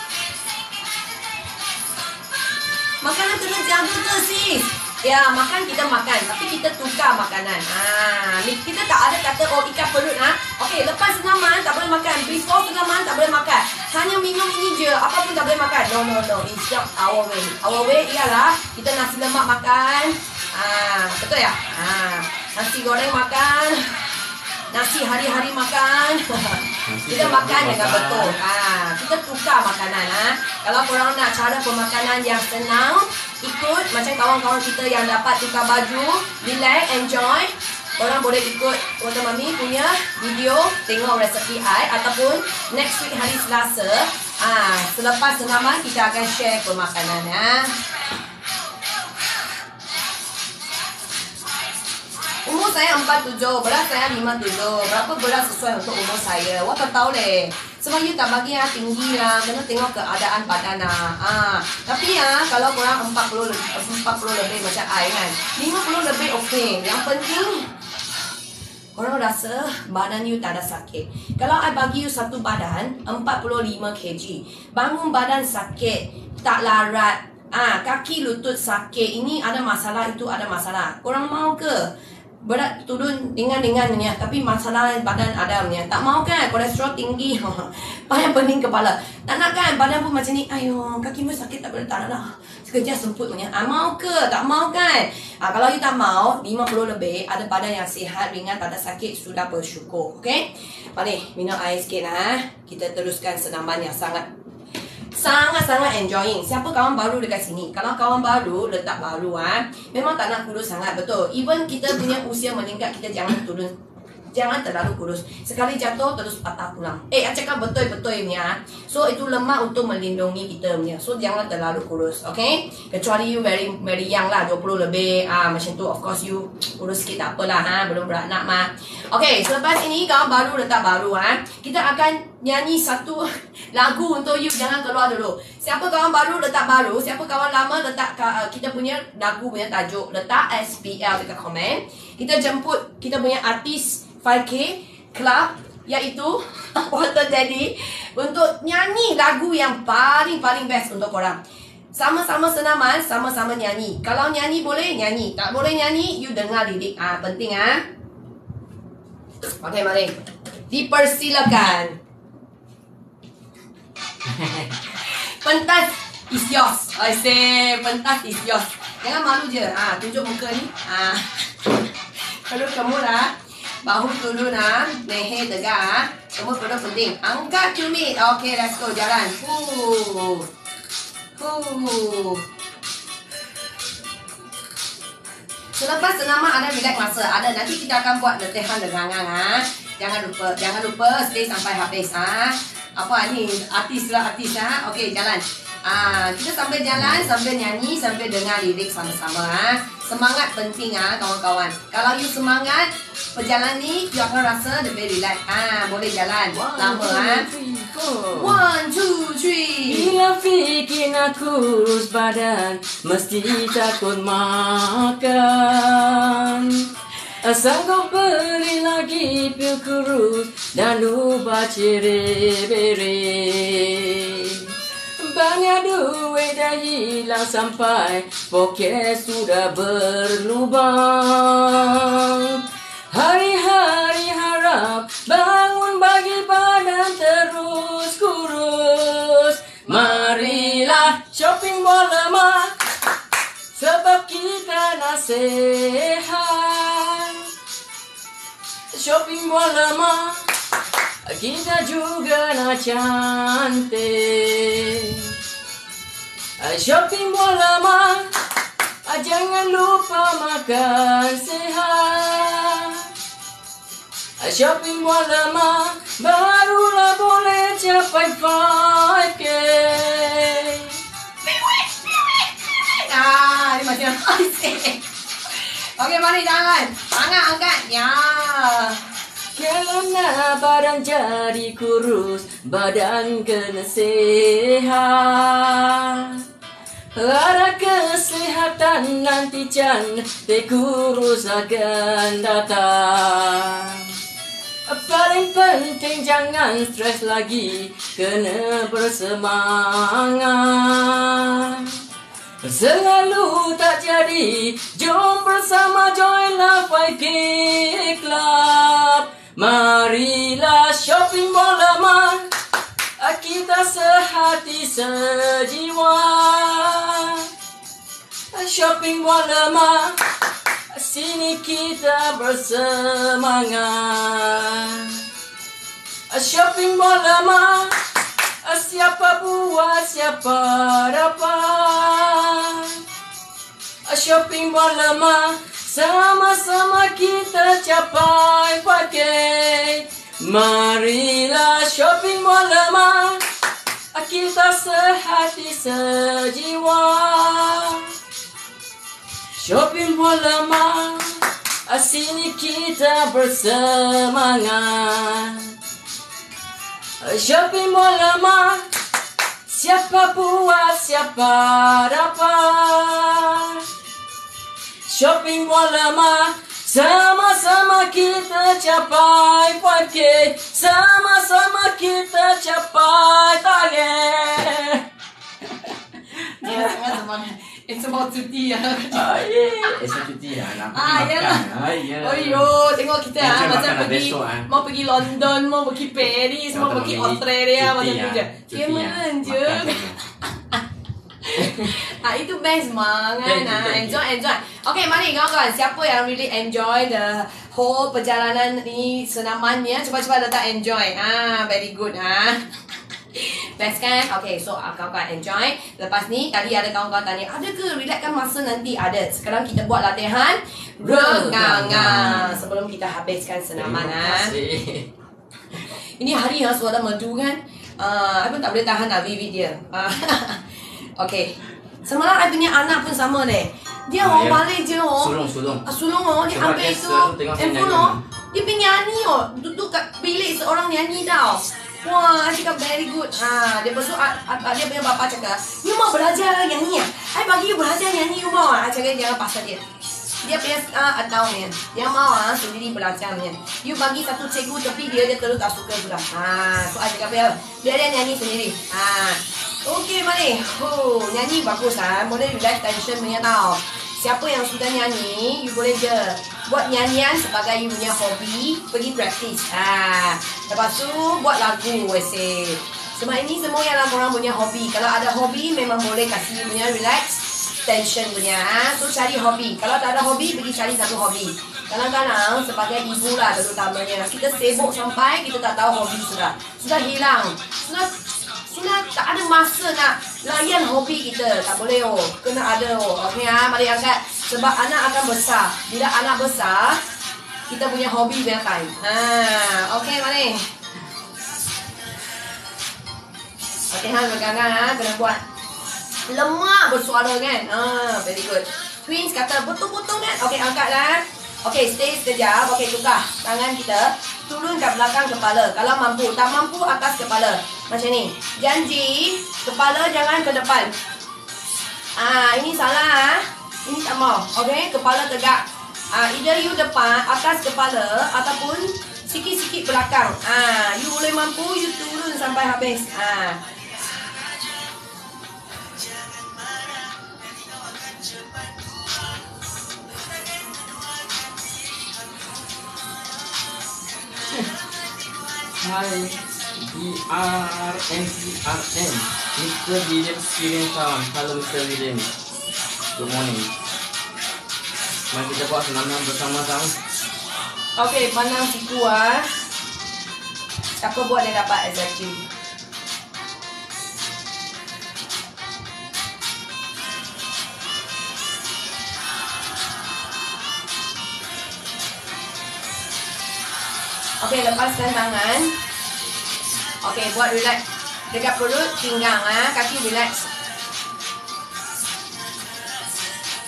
Makanan kena jaga ke sis? Ya, makan kita makan. Tapi kita tukar makanan. Ha, ni kita tak ada kata oh ikat perut ha. Okey, lepas senaman tak boleh makan. Before senaman tak boleh makan. Hanya minum ini je. Apa pun tak boleh makan. No, no, no. It's just our way. Our way ialah kita nasi lemak makan. Ha, betul ya? Ha, nasi goreng makan. Nasi hari-hari makan. kita makan dengan betul. Ha, kita tukar makanan. Ha. Kalau korang nak cara pemakanan yang senang, ikut macam kawan-kawan kita yang dapat tukar baju, relax, enjoy. Korang boleh ikut Water Mami punya video, tengok resepi I ataupun next week hari Selasa. Ha, selepas senaman kita akan share pemakanan. Ha. Umur saya 47, berat saya 57. Berapa berat sesuai untuk umur saya? Wah, tak tahu leh. Sebab you tak bagi yang tinggi lah. Kena tengok keadaan badan lah. Ha. Tapi ya, kalau kurang 40 lebih, 40 lebih macam I kan. 50 lebih okey. Yang penting, Orang rasa badan you tak ada sakit. Kalau I bagi you satu badan, 45 kg. Bangun badan sakit, tak larat, ah kaki lutut sakit. Ini ada masalah, itu ada masalah. Korang mau ke? Berat turun ringan-ringannya tapi masalah badan adamnya tak mau kan? Kolesterol tinggi. Banyak pening kepala. Tak nak kan? Badan pun macam ni ayo kaki mu sakit tak boleh tak nak sekejap semput punya. Ah, mau ke? Tak mau kan? Ah, kalau you tak mau 50 lebih ada badan yang sihat ringan tak ada sakit sudah bersyukur. Okey? Balik minum air sikit lah. Kita teruskan senaman yang sangat Sangat-sangat enjoying. Siapa kawan baru dekat sini? Kalau kawan baru, letak baru ah. Memang tak nak kurus sangat betul. Even kita punya usia meningkat, kita jangan turun Jangan terlalu kurus. Sekali jatuh terus patah tulang. Eh, saya cakap betul-betul punya. So itu lemak untuk melindungi kita punya. So jangan terlalu kurus, okay? Kecuali you very very young lah, 20 lebih ah macam tu of course you kurus sikit tak apalah ha, belum beranak mah. Okay, selepas ini kawan baru letak baru ha. Kita akan nyanyi satu lagu untuk you jangan keluar dulu. Siapa kawan baru letak baru, siapa kawan lama letak kita punya lagu punya tajuk, letak SPL dekat komen. Kita jemput kita punya artis 5K Club iaitu Water Daddy untuk nyanyi lagu yang paling-paling best untuk korang. Sama-sama senaman, sama-sama nyanyi. Kalau nyanyi boleh, nyanyi. Tak boleh nyanyi, you dengar lirik. Ah, penting ah. Okey, mari. Dipersilakan. pentas is yours. I say, pentas is yours. Jangan malu je. Ah, tunjuk muka ni. Ah. Kalau kamu lah. Bahu turun ha. Leher tegak ha. Semua perut penting. Angkat cumit. Okay, let's go. Jalan. Huh. Huh. Selepas senaman ada relax masa. Ada nanti kita akan buat latihan dengan ha. Jangan lupa. Jangan lupa stay sampai habis ha. Apa ni? Artis lah artis ha. Okay, jalan. Ah, kita sambil jalan, sambil nyanyi, sambil dengar lirik sama-sama ha. Semangat penting ah kawan-kawan. Kalau you semangat, perjalanan ni you akan rasa lebih relax. Ah, boleh jalan lama ah. One, two, three. Bila fikir nak kurus badan, mesti takut makan. Sanggup beri lagi pil kurus dan lupa ciri-beri. Banyak duit dah hilang sampai. Poket sudah berlubang. Hari-hari harap bangun bagi badan terus kurus. Marilah shopping bola lemah Sebab kita nak sehat Shopping bola lemah kita juga nak cantik Shopping mall lama Jangan lupa makan sehat Shopping mall lama Barulah boleh capai 5K Ah, macam Okey, mari jangan. Tangan angkat. Ya. Kerana badan jadi kurus Badan kena sehat Ada kesehatan nanti cantik kurus akan datang Paling penting jangan stres lagi Kena bersemangat. Selalu tak jadi Jom bersama join Love 5K Club. Marilah shopping bola man Kita sehati sejiwa. Shopping bola man Sini kita bersemangat. Shopping bola man Siapa buat siapa dapat. Shopping bola man sama-sama kita capai pakai Marilah shopping mall lama Kita sehati sejiwa. Shopping mall lama Sini kita bersemangat. Shopping mall lama Siapa buat siapa dapat. Shopping mall lama Sama-sama kita capai 5K Sama-sama kita capai target Ya, sangat semangat. It's about ya. Ah, yeah. Esok cuti ya. Nak pergi Ah, makan. Ah, ya. Oh yo, tengok kita ah macam pergi besok, ah. mau pergi London, mau pergi Paris, mau pergi Australia macam tu je. Ya. je. Ah itu best banget ah. you. Enjoy, enjoy. Okay, mari kawan-kawan. Siapa yang really enjoy the whole perjalanan ni senamannya? Cuba-cuba letak enjoy. Ah, very good ah. Best kan? Okay, so uh, kawan-kawan enjoy. Lepas ni, tadi ada kawan-kawan tanya, ada ke relaxkan masa nanti? Ada. Sekarang kita buat latihan rengangan. Sebelum kita habiskan senaman. Ah. kasih. Ini hari yang suara merdu kan? Uh, pun tak boleh tahan lah vivid dia. Uh, okay. Semalam I punya anak pun sama deh. Dia Ah, oh ya. balik je oh. Sulung, sulung. Ah, sulung oh, dia ambil dia tu saya handphone oh. Dia pergi nyanyi oh. Duduk kat bilik seorang nyanyi tau. Wah, I cakap very good. Ha, dia lepas tu a, dia punya bapa cakap, you mau belajar nyanyi ah? I bagi you belajar nyanyi you mau ah? I cakap jangan pasal dia. Dia punya uh, atau ni. Dia mau ah sendiri belajar ni. You bagi satu cikgu tapi dia dia terus tak suka sudah. Ha, so I cakap biar biar dia nyanyi sendiri. Ha. Okey, mari. Oh, nyanyi bagus ah. Boleh relax tension punya tau. Siapa yang suka nyanyi, you boleh je buat nyanyian sebagai you punya hobi, pergi practice. Ha. Lepas tu buat lagu wese. Semua ini semua yang korang punya hobi. Kalau ada hobi memang boleh kasih you punya relax tension punya. Ha. So cari hobi. Kalau tak ada hobi, pergi cari satu hobi. Kadang-kadang sebagai ibu lah terutamanya kita sibuk sampai kita tak tahu hobi sudah. Sudah hilang. Sudah sudah tak ada masa nak layan hobi kita. Tak boleh oh. Kena ada oh. Okey ah, mari angkat. Sebab anak akan besar. Bila anak besar, kita punya hobi banyak time. Ha, okey mari. Okey hang pegangan ah, kena buat. Lemak bersuara kan. Ha, very good. Twins kata betul-betul kan. Okey angkatlah. Okey, stay sekejap. Okey, tukar tangan kita. Turun kat belakang kepala. Kalau mampu. Tak mampu, atas kepala. Macam ni. Janji, kepala jangan ke depan. Ah, ini salah. ah. Ini tak mau. Okey, kepala tegak. Ah, either you depan, atas kepala ataupun sikit-sikit belakang. Ah, you boleh mampu, you turun sampai habis. Ah. Hai, DRNCRN Mr. William Steven Sound Hello Mr. William Good morning Mari kita buat senaman bersama-sama Okey, pandang siku ah. Siapa buat dia dapat exactly. Okey, lepaskan tangan. Okey, buat relax. Dekat perut, pinggang ah, kaki relax.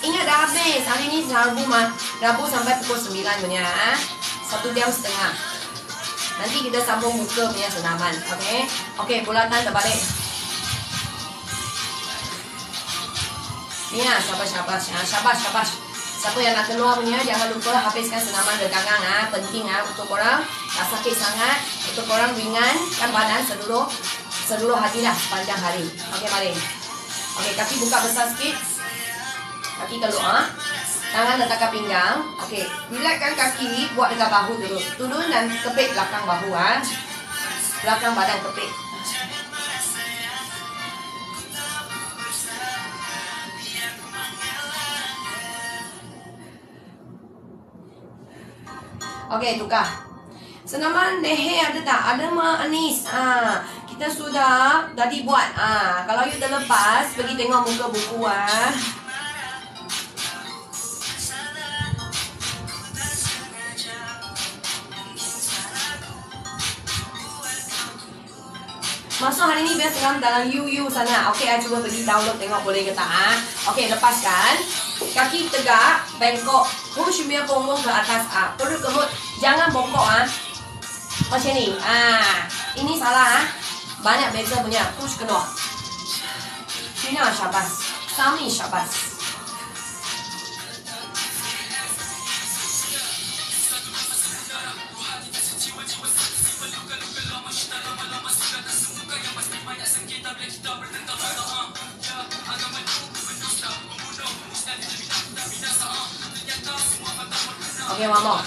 Ingat dah habis. Hari ni Rabu mah. Rabu sampai pukul 9 punya. ah. Satu jam setengah. Nanti kita sambung muka punya senaman. Okey? Okey, bulatan terbalik. Ni lah, syabas, syabas. Ah, syabas, syabas. Siapa yang nak keluar punya, jangan lupa habiskan senaman regangan. Ah. Penting ah untuk korang. Tak sakit sangat. Untuk korang ringankan badan seluruh seluruh hati lah sepanjang hari. Okey, mari. Okey, kaki buka besar sikit. Kaki keluar. Tangan letakkan pinggang. Okey, relaxkan kaki, buat dekat bahu dulu. Turun dan kepit belakang bahu ah. Belakang badan kepit. Okey, tukar. Senaman leher ada tak? Ada mak Anis. Ah, kita sudah tadi buat. Ah, kalau you terlepas, pergi tengok muka buku ah. Masuk hari ni biar seram dalam UU sana. Okey, I cuba pergi download tengok boleh ke tak. Ha? Okey, lepaskan. Kaki tegak, bengkok. Push punya punggung ke atas. Ah, perut kemut. Jangan bongkok ah. Macam ni. Ah, ini salah ah. Banyak beza punya. Push keluar. Sini ah, syabas. Sami syabas. Okey, mama.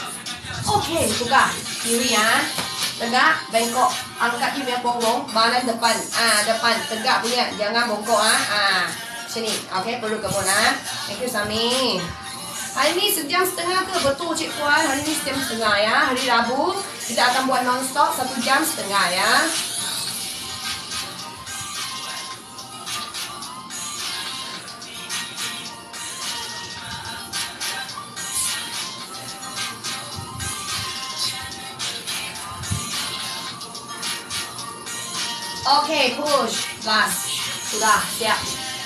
Okey, buka. Kiri ya. Tegak, bengkok. Angkat you punya punggung. Badan depan. Ah, depan. Tegak punya. Jangan bongkok ah. Ah. Sini. Okey, perlu kebun ah. Thank you, Sami. Hari ni sejam setengah ke? Betul Cik Puan. Hari ni sejam setengah ya. Hari Rabu kita akan buat non-stop satu jam setengah ya. Okey, push. Last. Sudah, siap.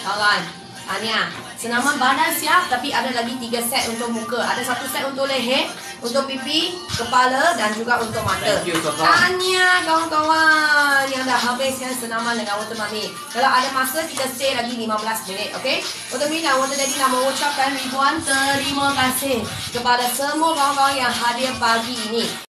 Kawan. Tanya. Senaman badan siap tapi ada lagi tiga set untuk muka. Ada satu set untuk leher, untuk pipi, kepala dan juga untuk mata. You. Tanya kawan-kawan yang dah habiskan senaman dengan Water Mami. Kalau ada masa, kita stay lagi 15 minit, okey? Water Mami dan Water Daddy nak mengucapkan ribuan terima kasih kepada semua kawan-kawan yang hadir pagi ini.